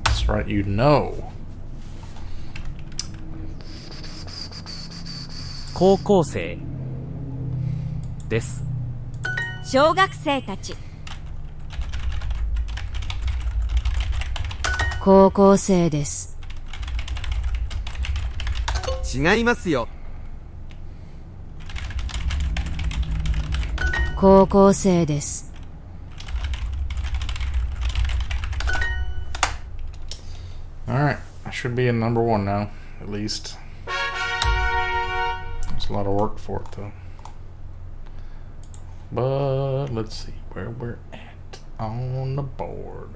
That's right, you know. 高校生です。小学生たち高校生です。違いますよ高校生です。 Alright, I should be in number one now, at least. It's a lot of work for it, though. But let's see where we're at on the board.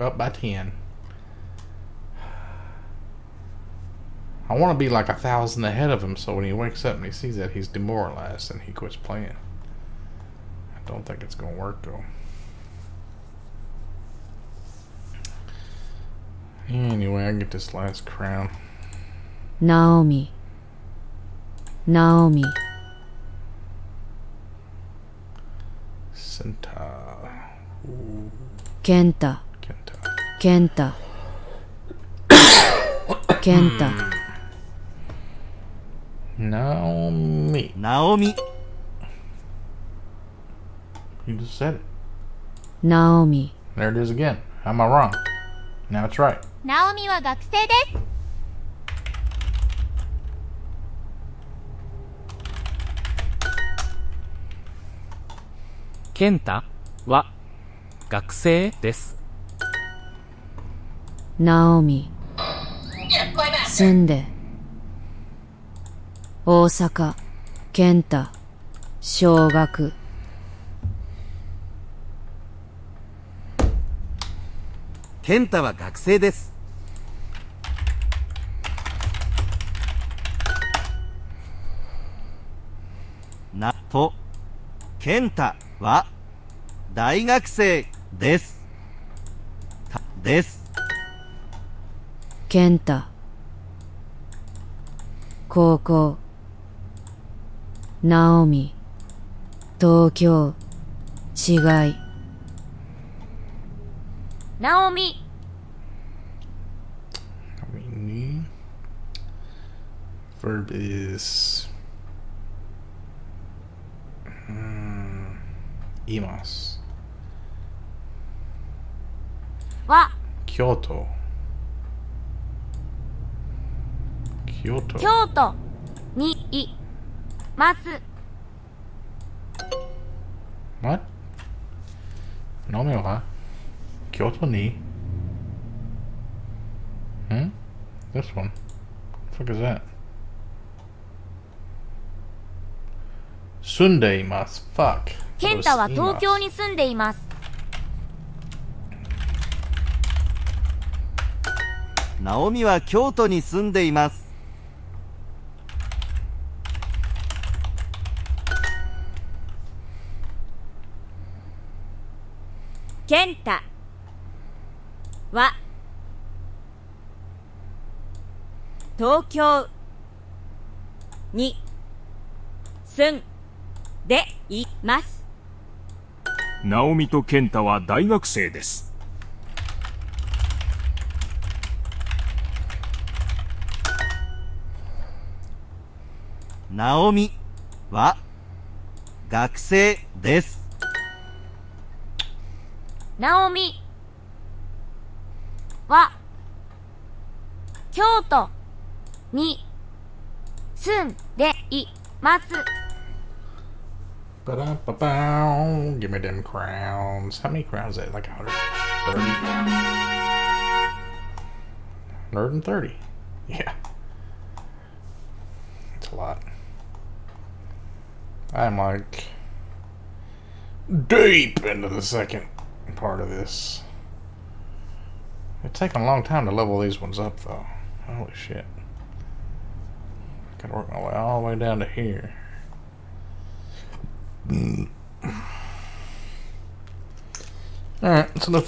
Up by 10. I want to be like a thousand ahead of him so when he wakes up and he sees that he's demoralized and he quits playing. Don't think it's going to work though. Anyway, I get this last crown. Naomi. Naomi. Senta. Kenta. Kenta. Kenta. Kenta. Hmm. Naomi. Naomi. You just said it. ナオミ。There it is again. How am I wrong? Now it's right. ナオミは学生です健太は学生です。ナオミ。住んで。大阪。ケンタ。小学。健太は学生ですなと健太は大学生ですですケンタ。高校。ナオミ。東京。違い。ナオミ。ナオミ verb is いますは京都京都京都にいます。What? 飲むよか ni? Hmm? This one. The fuck is that? Sunday mas. Fuck. ケンタは東京に住んでいますナオミは京都に住んでいますケンタは東京に住んでいますナオミとケンタは大学生です。ナオミは学生ですナオミは京都に住んでいます Ba-da-ba-bow. Give me them crowns. How many crowns is that? Like 130? 130. Yeah. It's a lot. I'm like deep into the second part of this. It's taking a long time to level these ones up though. Holy shit. Gotta work my way all the way down to here. Mm. Alright, so enough